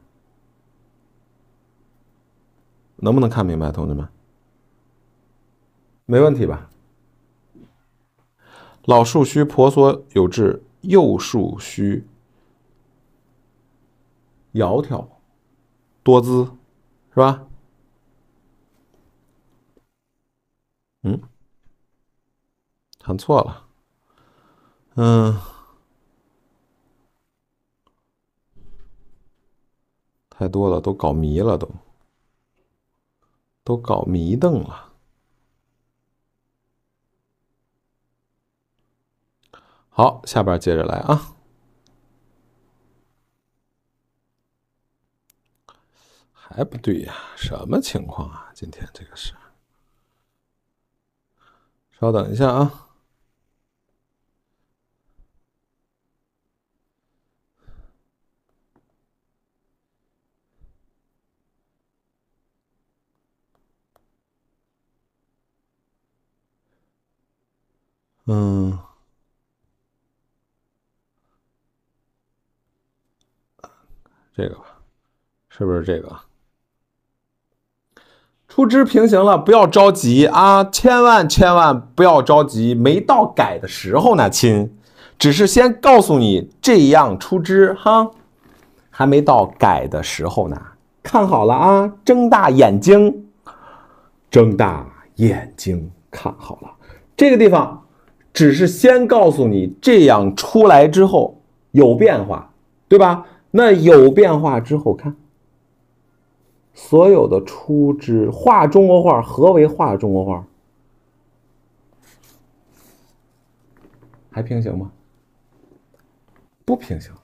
能不能看明白，同志们？没问题吧？老树须婆娑有致，幼树须窈窕多姿，是吧？嗯，看错了，嗯，太多了，都搞迷了，都都搞迷瞪了。好，下边接着来啊！还不对呀？什么情况啊？今天这个是？稍等一下啊！嗯。这个吧，是不是这个？出枝平行了，不要着急啊！千万千万不要着急，没到改的时候呢，亲。只是先告诉你这样出枝哈，还没到改的时候呢。看好了啊，睁大眼睛，睁大眼睛，看好了。这个地方只是先告诉你这样出来之后有变化，对吧？那有变化之后，看所有的出枝画中国画，何为画中国画？还平行吗？不平行了。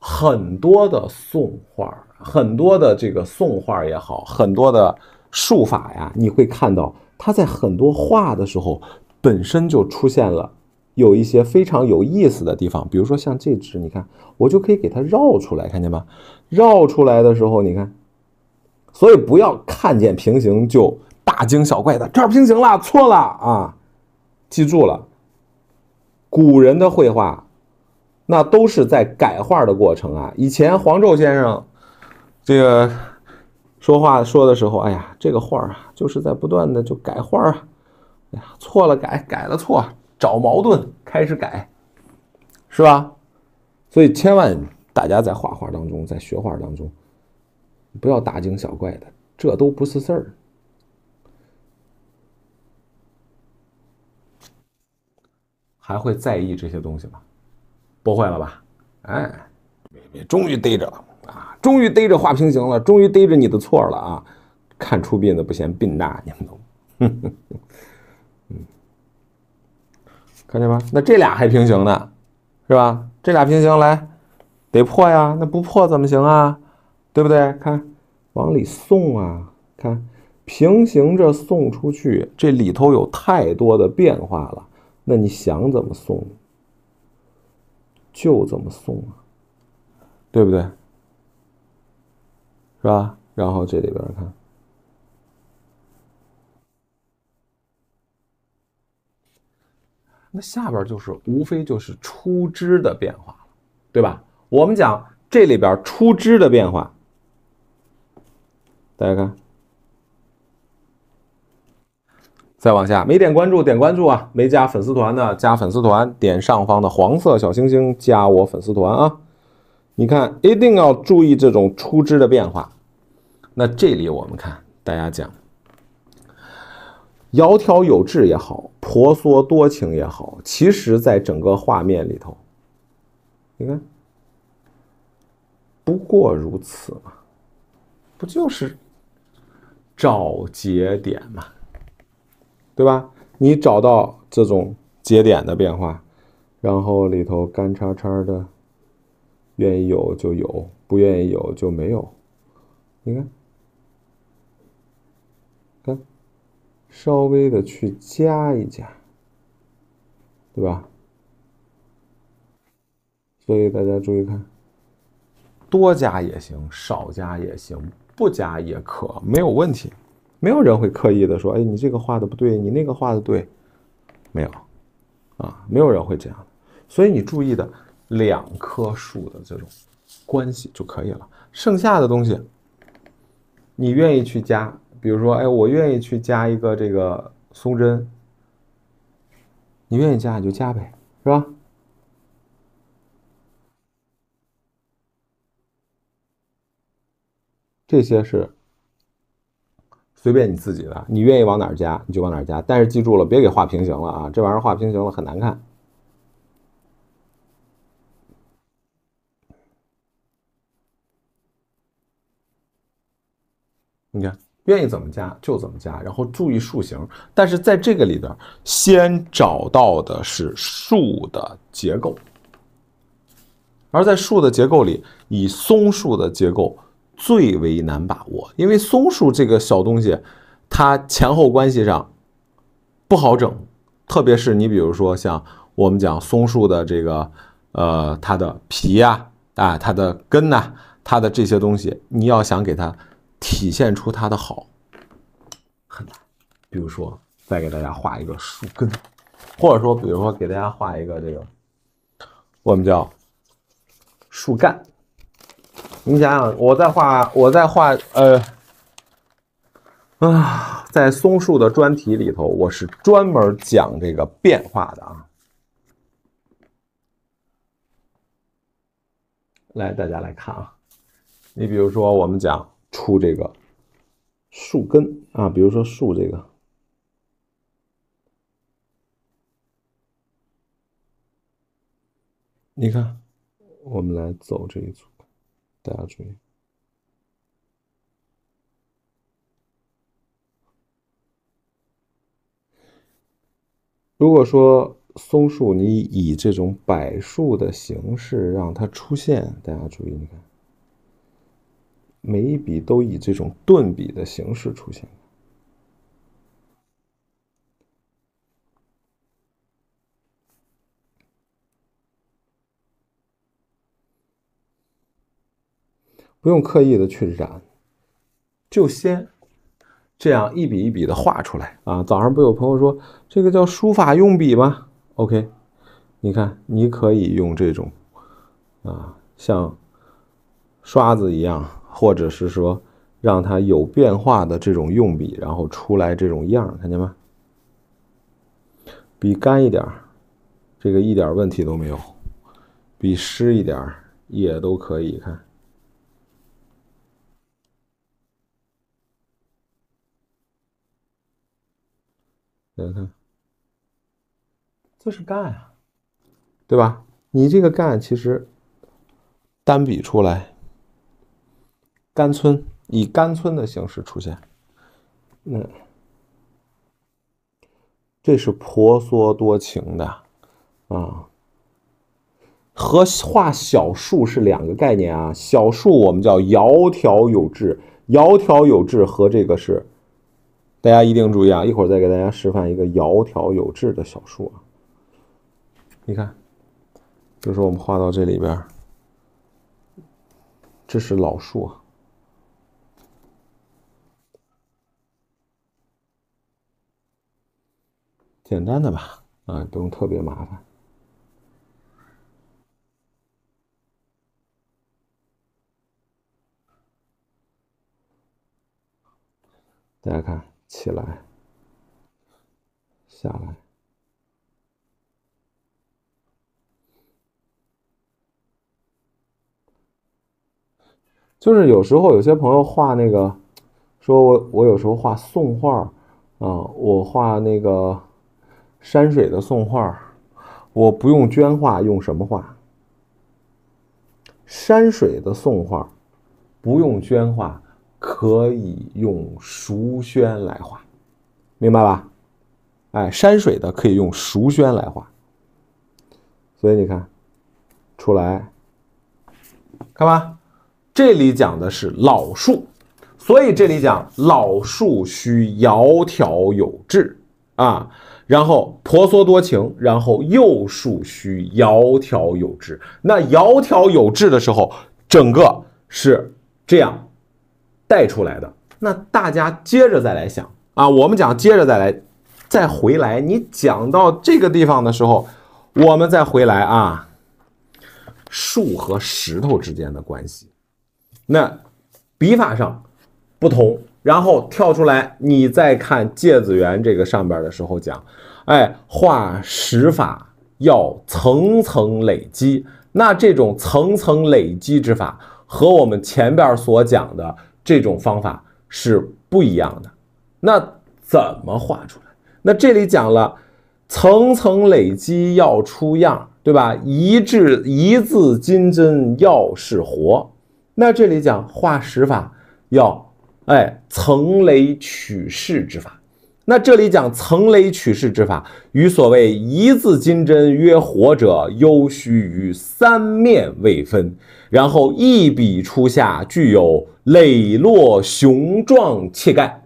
很多的宋画，很多的这个宋画也好，很多的术法呀，你会看到它在很多画的时候，本身就出现了有一些非常有意思的地方。比如说像这只，你看，我就可以给它绕出来，看见吗？绕出来的时候，你看，所以不要看见平行就大惊小怪的，这儿平行了，错了啊！记住了。古人的绘画，那都是在改画的过程啊。以前黄胄先生这个说话说的时候，哎呀，这个画啊，就是在不断的就改画啊。哎呀，错了改，改了错，找矛盾开始改，是吧？所以千万大家在画画当中，在学画当中，不要大惊小怪的，这都不是事儿。还会在意这些东西吗？不会了吧？哎，终于逮着了啊！终于逮着画平行了，终于逮着你的错了啊！看出殡的不嫌殡大，你们都，嗯，看见吗？那这俩还平行呢，是吧？这俩平行来，得破呀！那不破怎么行啊？对不对？看，往里送啊！看，平行着送出去，这里头有太多的变化了。那你想怎么送，就怎么送啊，对不对？是吧？然后这里边看，那下边就是无非就是出枝的变化了，对吧？我们讲这里边出枝的变化，大家看。再往下，没点关注点关注啊！没加粉丝团的加粉丝团，点上方的黄色小星星加我粉丝团啊！你看，一定要注意这种出枝的变化。那这里我们看，大家讲，窈窕有致也好，婆娑多情也好，其实在整个画面里头，你看，不过如此嘛，不就是找节点嘛？对吧？你找到这种节点的变化，然后里头干叉叉的，愿意有就有，不愿意有就没有。你看，稍微的去加一加，对吧？所以大家注意看，多加也行，少加也行，不加也可，没有问题。没有人会刻意的说：“哎，你这个画的不对，你那个画的对。”没有，啊，没有人会这样。所以你注意的两棵树的这种关系就可以了。剩下的东西，你愿意去加，比如说，哎，我愿意去加一个这个松针，你愿意加你就加呗，是吧？这些是。随便你自己的，你愿意往哪儿加你就往哪儿加，但是记住了，别给画平行了啊！这玩意儿画平行了很难看。你看，愿意怎么加就怎么加，然后注意树形。但是在这个里边，先找到的是树的结构，而在树的结构里，以松树的结构。最为难把握，因为松树这个小东西，它前后关系上不好整，特别是你比如说像我们讲松树的这个，呃，它的皮呀，啊，它的根呐，它的这些东西，你要想给它体现出它的好，很难。比如说，再给大家画一个树根，或者说，比如说给大家画一个这个，我们叫树干。你想想，我在画，我在画，呃，啊，在松树的专题里头，我是专门讲这个变化的啊。来，大家来看啊，你比如说，我们讲出这个树根啊比如说树这个。你看我们来走这一组大家注意。如果说松树你以这种柏树的形式让它出现大家注意你看每一笔都以这种顿笔的形式出现。不用刻意的去染，就先这样一笔一笔的画出来啊！早上不有朋友说这个叫书法用笔吗？OK，你看，你可以用这种啊，像刷子一样，或者是说让它有变化的这种用笔，然后出来这种样，看见吗？笔干一点这个一点问题都没有；笔湿一点也都可以看。你看，这是干啊，对吧？你这个干其实单笔出来，干村以干村的形式出现，那这是婆娑多情的啊，和画小树是两个概念啊。小树我们叫窈窕有致，窈窕有致和这个是。大家一定注意啊！一会儿再给大家示范一个窈窕有致的小树啊。你看，比如说我们画到这里边，这是老树啊，简单的吧？啊，不用特别麻烦。大家看。起来，下来，就是有时候有些朋友画那个，说我我有时候画宋画啊，我画那个山水的宋画，我不用绢画，用什么画？山水的宋画不用绢画。可以用熟宣来画，明白吧？哎，山水的可以用熟宣来画，所以你看，出来，看吧，这里讲的是老树，所以这里讲老树须窈窕有致啊，然后婆娑多情，然后幼树须窈窕有致。那窈窕有致的时候，整个是这样。带出来的，那大家接着再来想啊，我们讲接着再来，再回来，你讲到这个地方的时候，我们再回来啊，树和石头之间的关系，那笔法上不同，然后跳出来，你再看《芥子园》这个上边的时候讲，哎，画石法要层层累积，那这种层层累积之法和我们前边所讲的。这种方法是不一样的，那怎么画出来？那这里讲了层层累积要出样，对吧？一字一字金针要是活。那这里讲画石法要哎层雷取势之法。那这里讲层雷取势之法，与所谓一字金针曰活者，犹须于三面未分，然后一笔出下，具有。磊落雄壮气概，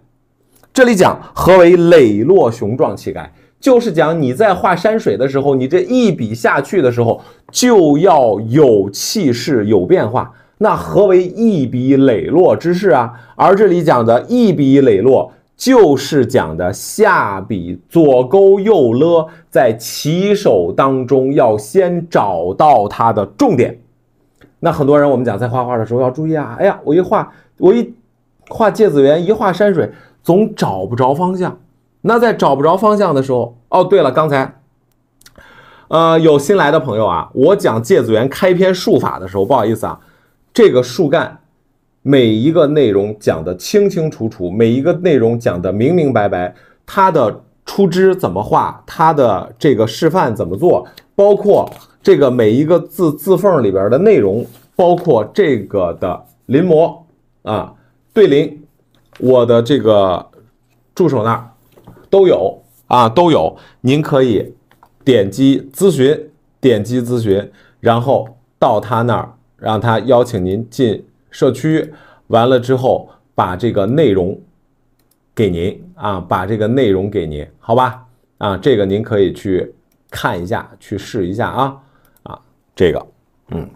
这里讲何为磊落雄壮气概，就是讲你在画山水的时候，你这一笔下去的时候就要有气势、有变化。那何为一笔磊落之势啊？而这里讲的一笔磊落，就是讲的下笔左勾右勒，在起手当中要先找到它的重点。那很多人，我们讲在画画的时候要注意啊！哎呀，我一画，我一画芥子园，一画山水，总找不着方向。那在找不着方向的时候，哦，对了，刚才，呃，有新来的朋友啊，我讲芥子园开篇术法的时候，不好意思啊，这个树干每一个内容讲的清清楚楚，每一个内容讲的明明白白，它的出枝怎么画，它的这个示范怎么做，包括这个每一个字字缝里边的内容，包括这个的临摹啊、对临，我的这个助手那儿都有啊，都有。您可以点击咨询，点击咨询，然后到他那儿，让他邀请您进社区，完了之后把这个内容给您啊，把这个内容给您，好吧？啊，这个您可以去看一下，去试一下啊啊，这个，嗯，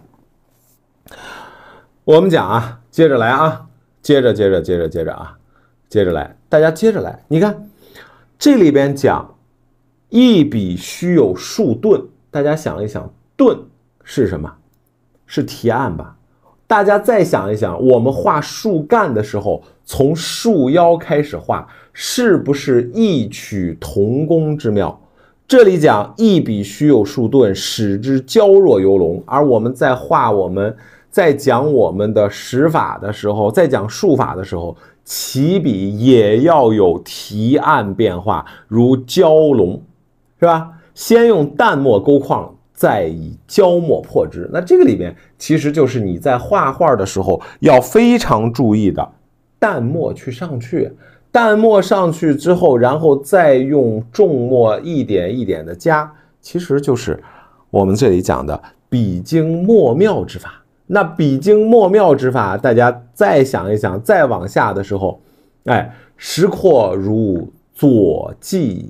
我们讲啊，接着来啊，接着接着接着接着啊，接着来，大家接着来，你看这里边讲一笔须有数顿，大家想一想，顿是什么？是提案吧？大家再想一想，我们画树干的时候，从树腰开始画，是不是异曲同工之妙？这里讲一笔须有数顿，使之娇弱游龙。而我们在画我们在讲我们的史法的时候，在讲术法的时候，起笔也要有提案变化，如蛟龙，是吧？先用淡墨勾框。再以胶墨破之，那这个里面其实就是你在画画的时候要非常注意的，淡墨去上去，淡墨上去之后，然后再用重墨一点一点的加，其实就是我们这里讲的笔精墨妙之法。那笔精墨妙之法，大家再想一想，再往下的时候，哎，石阔如左髻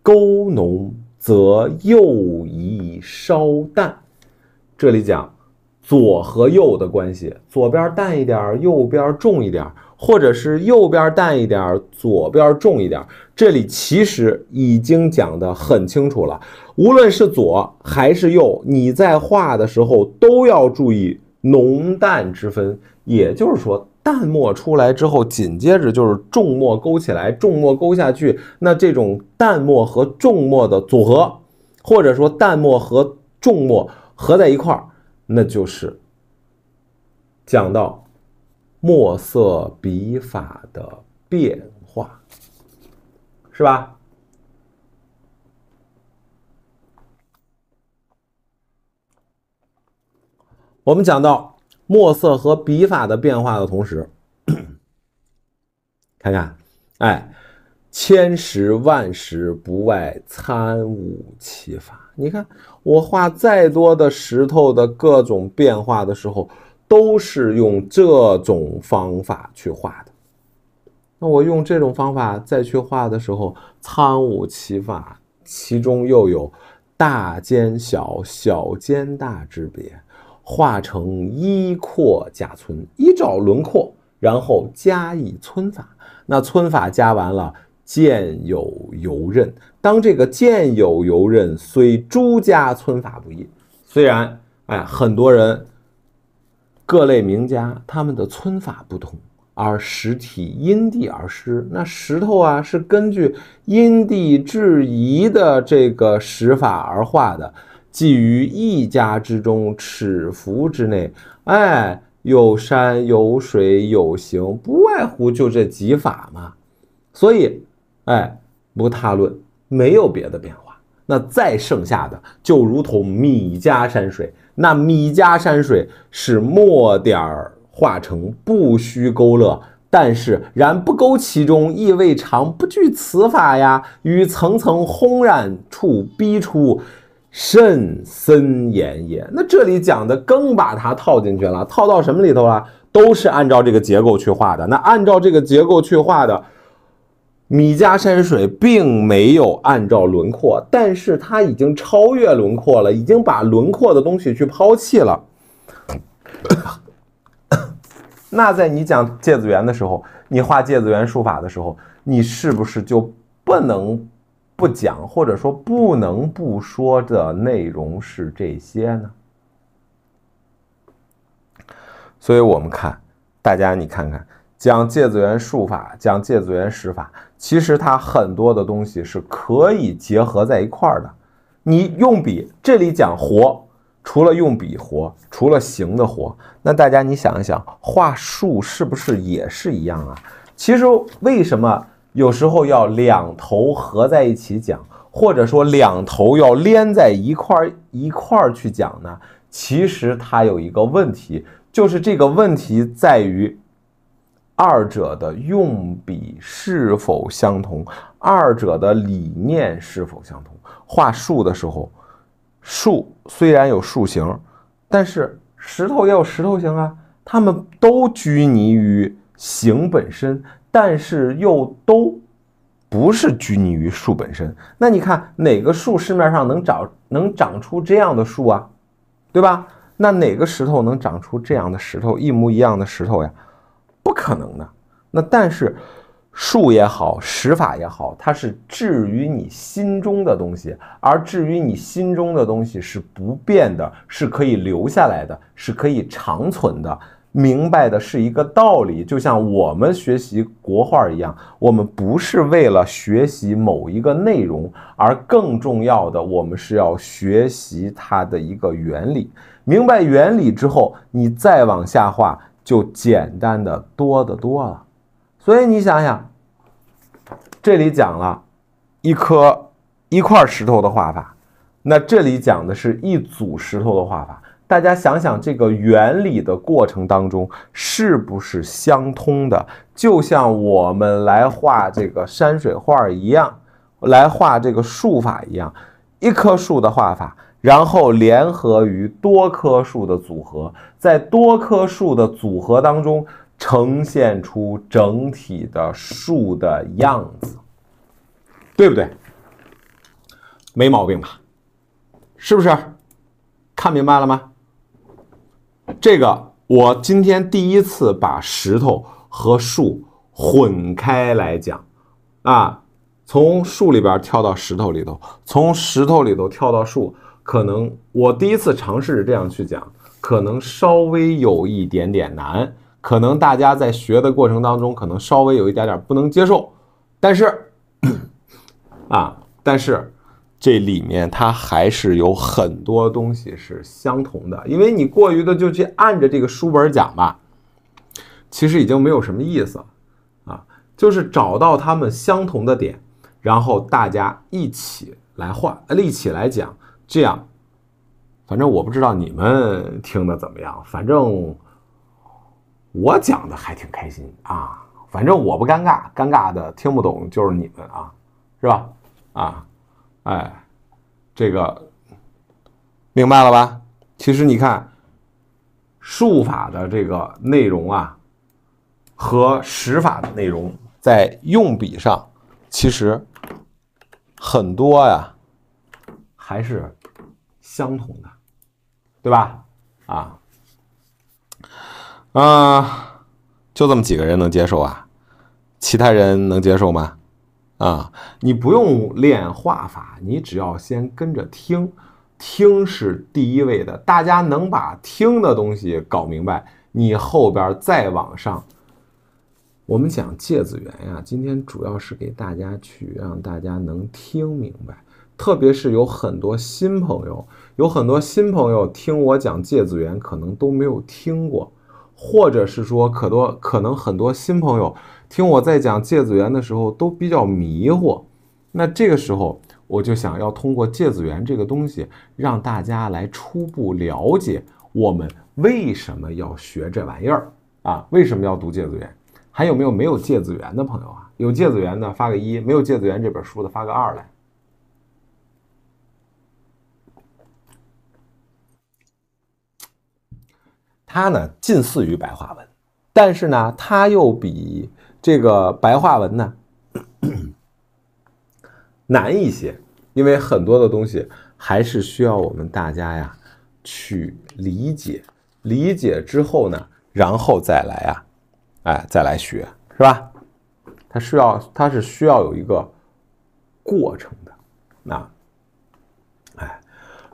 勾浓。则右宜稍淡，这里讲左和右的关系，左边淡一点，右边重一点，或者是右边淡一点，左边重一点。这里其实已经讲得很清楚了，无论是左还是右，你在画的时候都要注意浓淡之分，也就是说。淡墨出来之后，紧接着就是重墨勾起来，重墨勾下去。那这种淡墨和重墨的组合，或者说淡墨和重墨合在一块儿，那就是讲到墨色笔法的变化，是吧？我们讲到。墨色和笔法的变化的同时，看看，哎，千石万石不外参悟其法。你看我画再多的石头的各种变化的时候，都是用这种方法去画的。那我用这种方法再去画的时候，参悟其法，其中又有大兼小、小兼大之别。画成依廓加皴，依照轮廓，然后加以皴法。那皴法加完了，见有游刃。当这个见有游刃，虽诸家皴法不一。虽然哎，很多人各类名家他们的皴法不同，而实体因地而施。那石头啊，是根据因地制宜的这个石法而画的。寄于一家之中，尺幅之内，哎，有山有水有形，不外乎就这几法嘛。所以，哎，不踏论，没有别的变化。那再剩下的，就如同米家山水。那米家山水是墨点儿画成，不须勾勒，但是然不勾其中，意未尝不具此法呀。与层层烘染处逼出。甚森严也。那这里讲的更把它套进去了，套到什么里头了？都是按照这个结构去画的。那按照这个结构去画的，米家山水并没有按照轮廓，但是它已经超越轮廓了，已经把轮廓的东西去抛弃了。那在你讲芥子园的时候，你画芥子园书法的时候，你是不是就不能？不讲，或者说不能不说的内容是这些呢？所以，我们看大家，你看看讲芥子园术法，讲芥子园史法，其实它很多的东西是可以结合在一块儿的。你用笔，这里讲活，除了用笔活，除了行的活，那大家你想一想，画树是不是也是一样啊？其实为什么？有时候要两头合在一起讲，或者说两头要连在一块儿一块儿去讲呢？其实它有一个问题，就是这个问题在于二者的用笔是否相同，二者的理念是否相同。画树的时候，树虽然有树形，但是石头也有石头形啊，它们都拘泥于形本身，但是又都。不是拘泥于树本身，那你看哪个树市面上能长能长出这样的树啊，对吧？那哪个石头能长出这样的石头一模一样的石头呀？不可能的。那但是树也好，石法也好，它是置于你心中的东西，而置于你心中的东西是不变的，是可以留下来的，是可以长存的。明白的是一个道理，就像我们学习国画一样，我们不是为了学习某一个内容，而更重要的，我们是要学习它的一个原理。明白原理之后，你再往下画就简单的多得多了。所以你想想，这里讲了一颗一块石头的画法，那这里讲的是一组石头的画法。大家想想，这个原理的过程当中是不是相通的？就像我们来画这个山水画一样，来画这个树法一样，一棵树的画法，然后联合于多棵树的组合，在多棵树的组合当中呈现出整体的树的样子，对不对？没毛病吧？是不是？看明白了吗？这个我今天第一次把石头和树混开来讲，啊，从树里边跳到石头里头，从石头里头跳到树，可能我第一次尝试这样去讲，可能稍微有一点点难，可能大家在学的过程当中，可能稍微有一点点不能接受，但是，啊，但是。这里面它还是有很多东西是相同的，因为你过于的就去按着这个书本讲吧，其实已经没有什么意思了啊。就是找到他们相同的点，然后大家一起来画，一起来讲，这样，反正我不知道你们听的怎么样，反正我讲的还挺开心啊。反正我不尴尬，尴尬的听不懂就是你们啊，是吧？啊。哎，这个明白了吧？其实你看，术法的这个内容啊，和实法的内容在用笔上，其实很多呀，还是相同的，对吧？啊，啊，就这么几个人能接受啊？其他人能接受吗？啊，你不用练画法，你只要先跟着听，听是第一位的。大家能把听的东西搞明白，你后边再往上。我们讲芥子园呀，今天主要是给大家去让大家能听明白，特别是有很多新朋友，有很多新朋友听我讲芥子园，可能都没有听过，或者是说可多可能很多新朋友。听我在讲芥子园的时候都比较迷糊，那这个时候我就想要通过芥子园这个东西，让大家来初步了解我们为什么要学这玩意儿啊？为什么要读芥子园？还有没有没有芥子园的朋友啊？有芥子园的发个一，没有芥子园这本书的发个二来。它呢近似于白话文，但是呢它又比。这个白话文呢 难一些，因为很多的东西还是需要我们大家呀去理解，理解之后呢，然后再来啊，哎，再来学，是吧？它需要，它是需要有一个过程的。那，哎，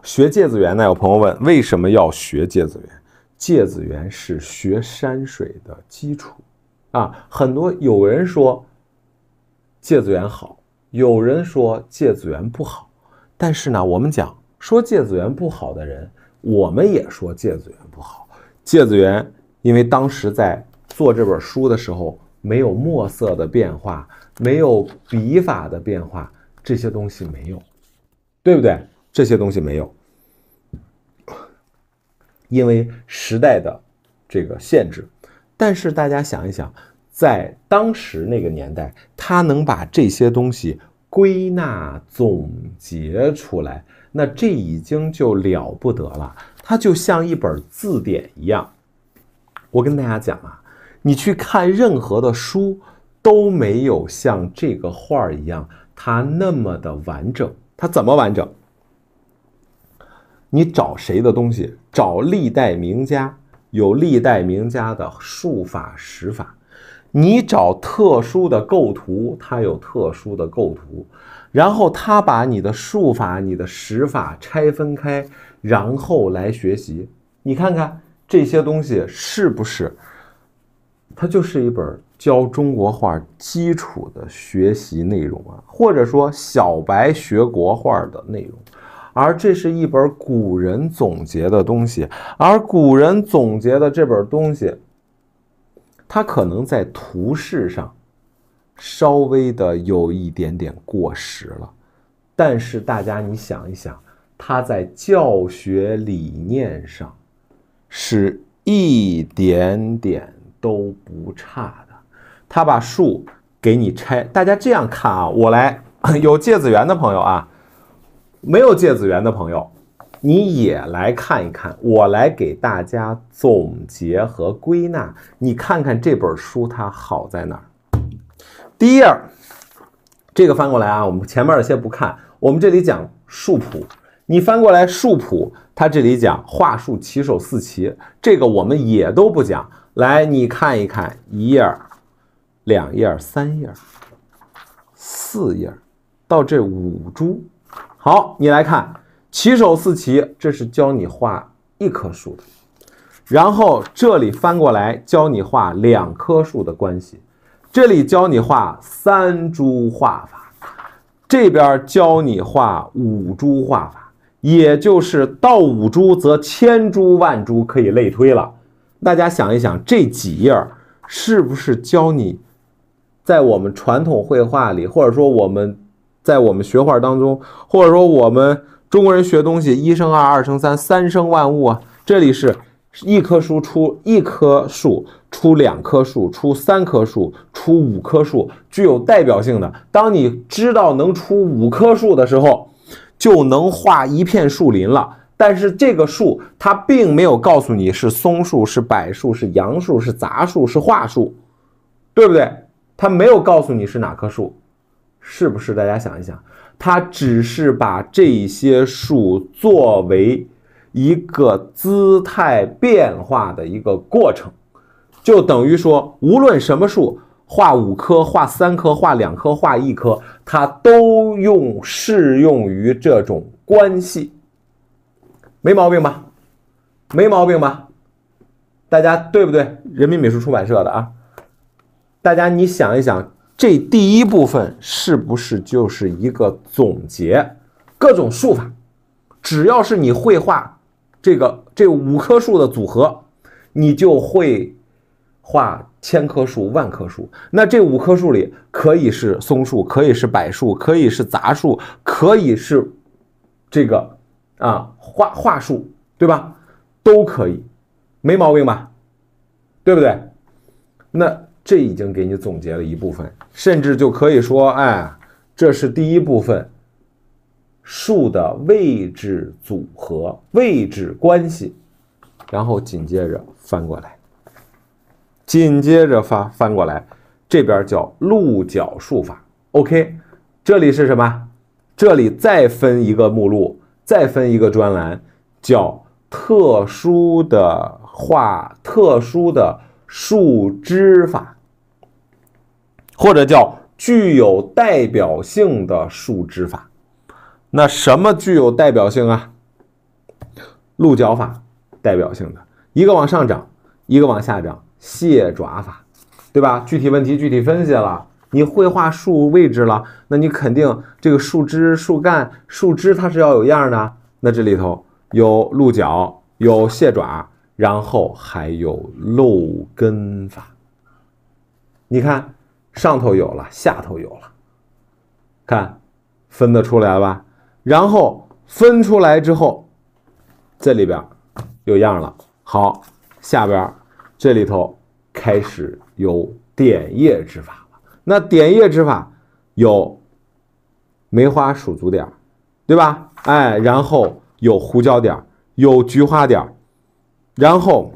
学芥子园呢？有朋友问，为什么要学芥子园？芥子园是学山水的基础。啊，很多有人说芥子园好，有人说芥子园不好，但是呢，我们讲说芥子园不好的人，我们也说芥子园不好。芥子园因为当时在做这本书的时候，没有墨色的变化，没有笔法的变化，这些东西没有。对不对？这些东西没有，因为时代的这个限制。但是大家想一想，在当时那个年代，他能把这些东西归纳总结出来，那这已经就了不得了。它就像一本字典一样。我跟大家讲啊，你去看任何的书都没有像这个画儿一样，它那么的完整。它怎么完整？你找谁的东西？找历代名家，有历代名家的术法识法。你找特殊的构图，它有特殊的构图。然后他把你的术法、你的识法拆分开，然后来学习。你看看这些东西是不是？它就是一本教中国画基础的学习内容啊，或者说小白学国画的内容。而这是一本古人总结的东西，而古人总结的这本东西，它可能在图式上稍微的有一点点过时了，但是大家你想一想，它在教学理念上是一点点都不差的。他把树给你拆，大家这样看啊，我来 有芥子园的朋友啊。没有芥子园的朋友，你也来看一看。我来给大家总结和归纳。你看看这本书它好在哪儿？第一页，这个翻过来啊，我们前面的先不看。我们这里讲树谱，你翻过来树谱，它这里讲画树起手四奇，这个我们也都不讲。来，你看一看，一页、两页、三页、四页，到这五株。好，你来看起手四奇，这是教你画一棵树的。然后这里翻过来教你画两棵树的关系，这里教你画三株画法，这边教你画五株画法，也就是到五株则千株万株可以类推了。大家想一想，这几页是不是教你在我们传统绘画里，或者说我们？在我们学画当中，或者说我们中国人学东西，一生二，二生三，三生万物啊。这里是一棵树出一棵树，出两棵树，出三棵树，出五棵树，具有代表性的。当你知道能出五棵树的时候，就能画一片树林了。但是这个树它并没有告诉你是松树、是柏树、是杨树、是杂树、是桦树，对不对？它没有告诉你是哪棵树。是不是？大家想一想，它只是把这些树作为一个姿态变化的一个过程，就等于说，无论什么树，画五棵、画三棵、画两棵、画一棵，它都用适用于这种关系，没毛病吧？没毛病吧？大家对不对？人民美术出版社的啊，大家你想一想。这第一部分是不是就是一个总结？各种术法，只要是你会画这个这五棵树的组合，你就会画千棵树、万棵树。那这五棵树里可以是松树，可以是柏树，可以是杂树，可以是这个啊桦桦树，对吧？都可以，没毛病吧？对不对？那。这已经给你总结了一部分，甚至就可以说，哎，这是第一部分，树的位置组合、位置关系，然后紧接着翻过来，紧接着翻翻过来，这边叫鹿角术法。OK，这里是什么？这里再分一个目录，再分一个专栏，叫特殊的画、特殊的树枝法。或者叫具有代表性的树枝法，那什么具有代表性啊？鹿角法，代表性的一个往上涨，一个往下涨，蟹爪法，对吧？具体问题具体分析了，你会画树位置了，那你肯定这个树枝、树干、树枝它是要有样的。那这里头有鹿角，有蟹爪，然后还有漏根法，你看。上头有了，下头有了，看分得出来吧？然后分出来之后，这里边有样了。好，下边这里头开始有点叶之法了。那点叶之法有梅花数足点，对吧？哎，然后有胡椒点，有菊花点，然后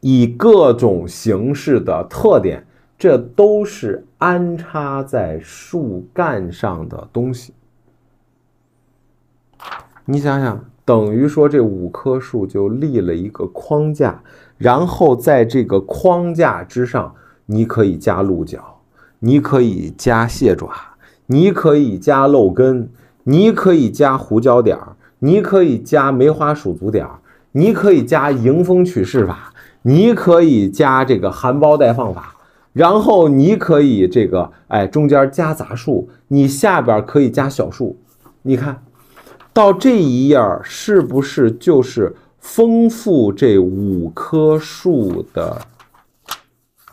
以各种形式的特点，这都是安插在树干上的东西。你想想，等于说这五棵树就立了一个框架，然后在这个框架之上，你可以加鹿角，你可以加蟹爪，你可以加漏根，你可以加胡椒点儿，你可以加梅花鼠足点儿，你可以加迎风取势法，你可以加这个含苞待放法，然后你可以这个哎中间加杂树，你下边可以加小树，你看。到这一页是不是就是丰富这五棵树的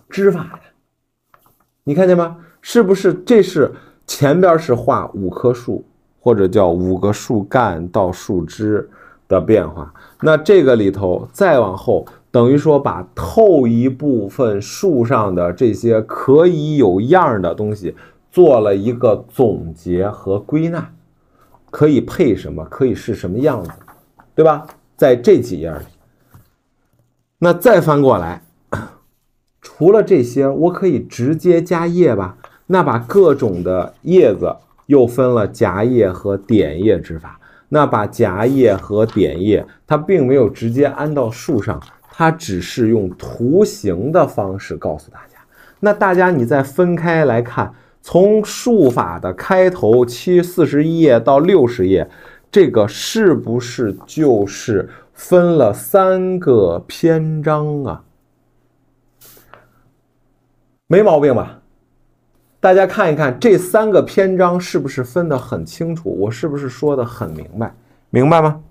枝法呀？你看见吗？是不是这是前边是画五棵树，或者叫五个树干到树枝的变化？那这个里头再往后，等于说把透一部分树上的这些可以有样的东西做了一个总结和归纳。可以配什么？可以是什么样子，对吧？在这几页里，那再翻过来，除了这些，我可以直接加叶吧？那把各种的叶子又分了夹叶和点叶之法。那把夹叶和点叶，它并没有直接安到树上，它只是用图形的方式告诉大家。那大家你再分开来看。从术法的开头七四十一页到六十页，这个是不是就是分了三个篇章啊？没毛病吧？大家看一看这三个篇章是不是分得很清楚？我是不是说的很明白？明白吗？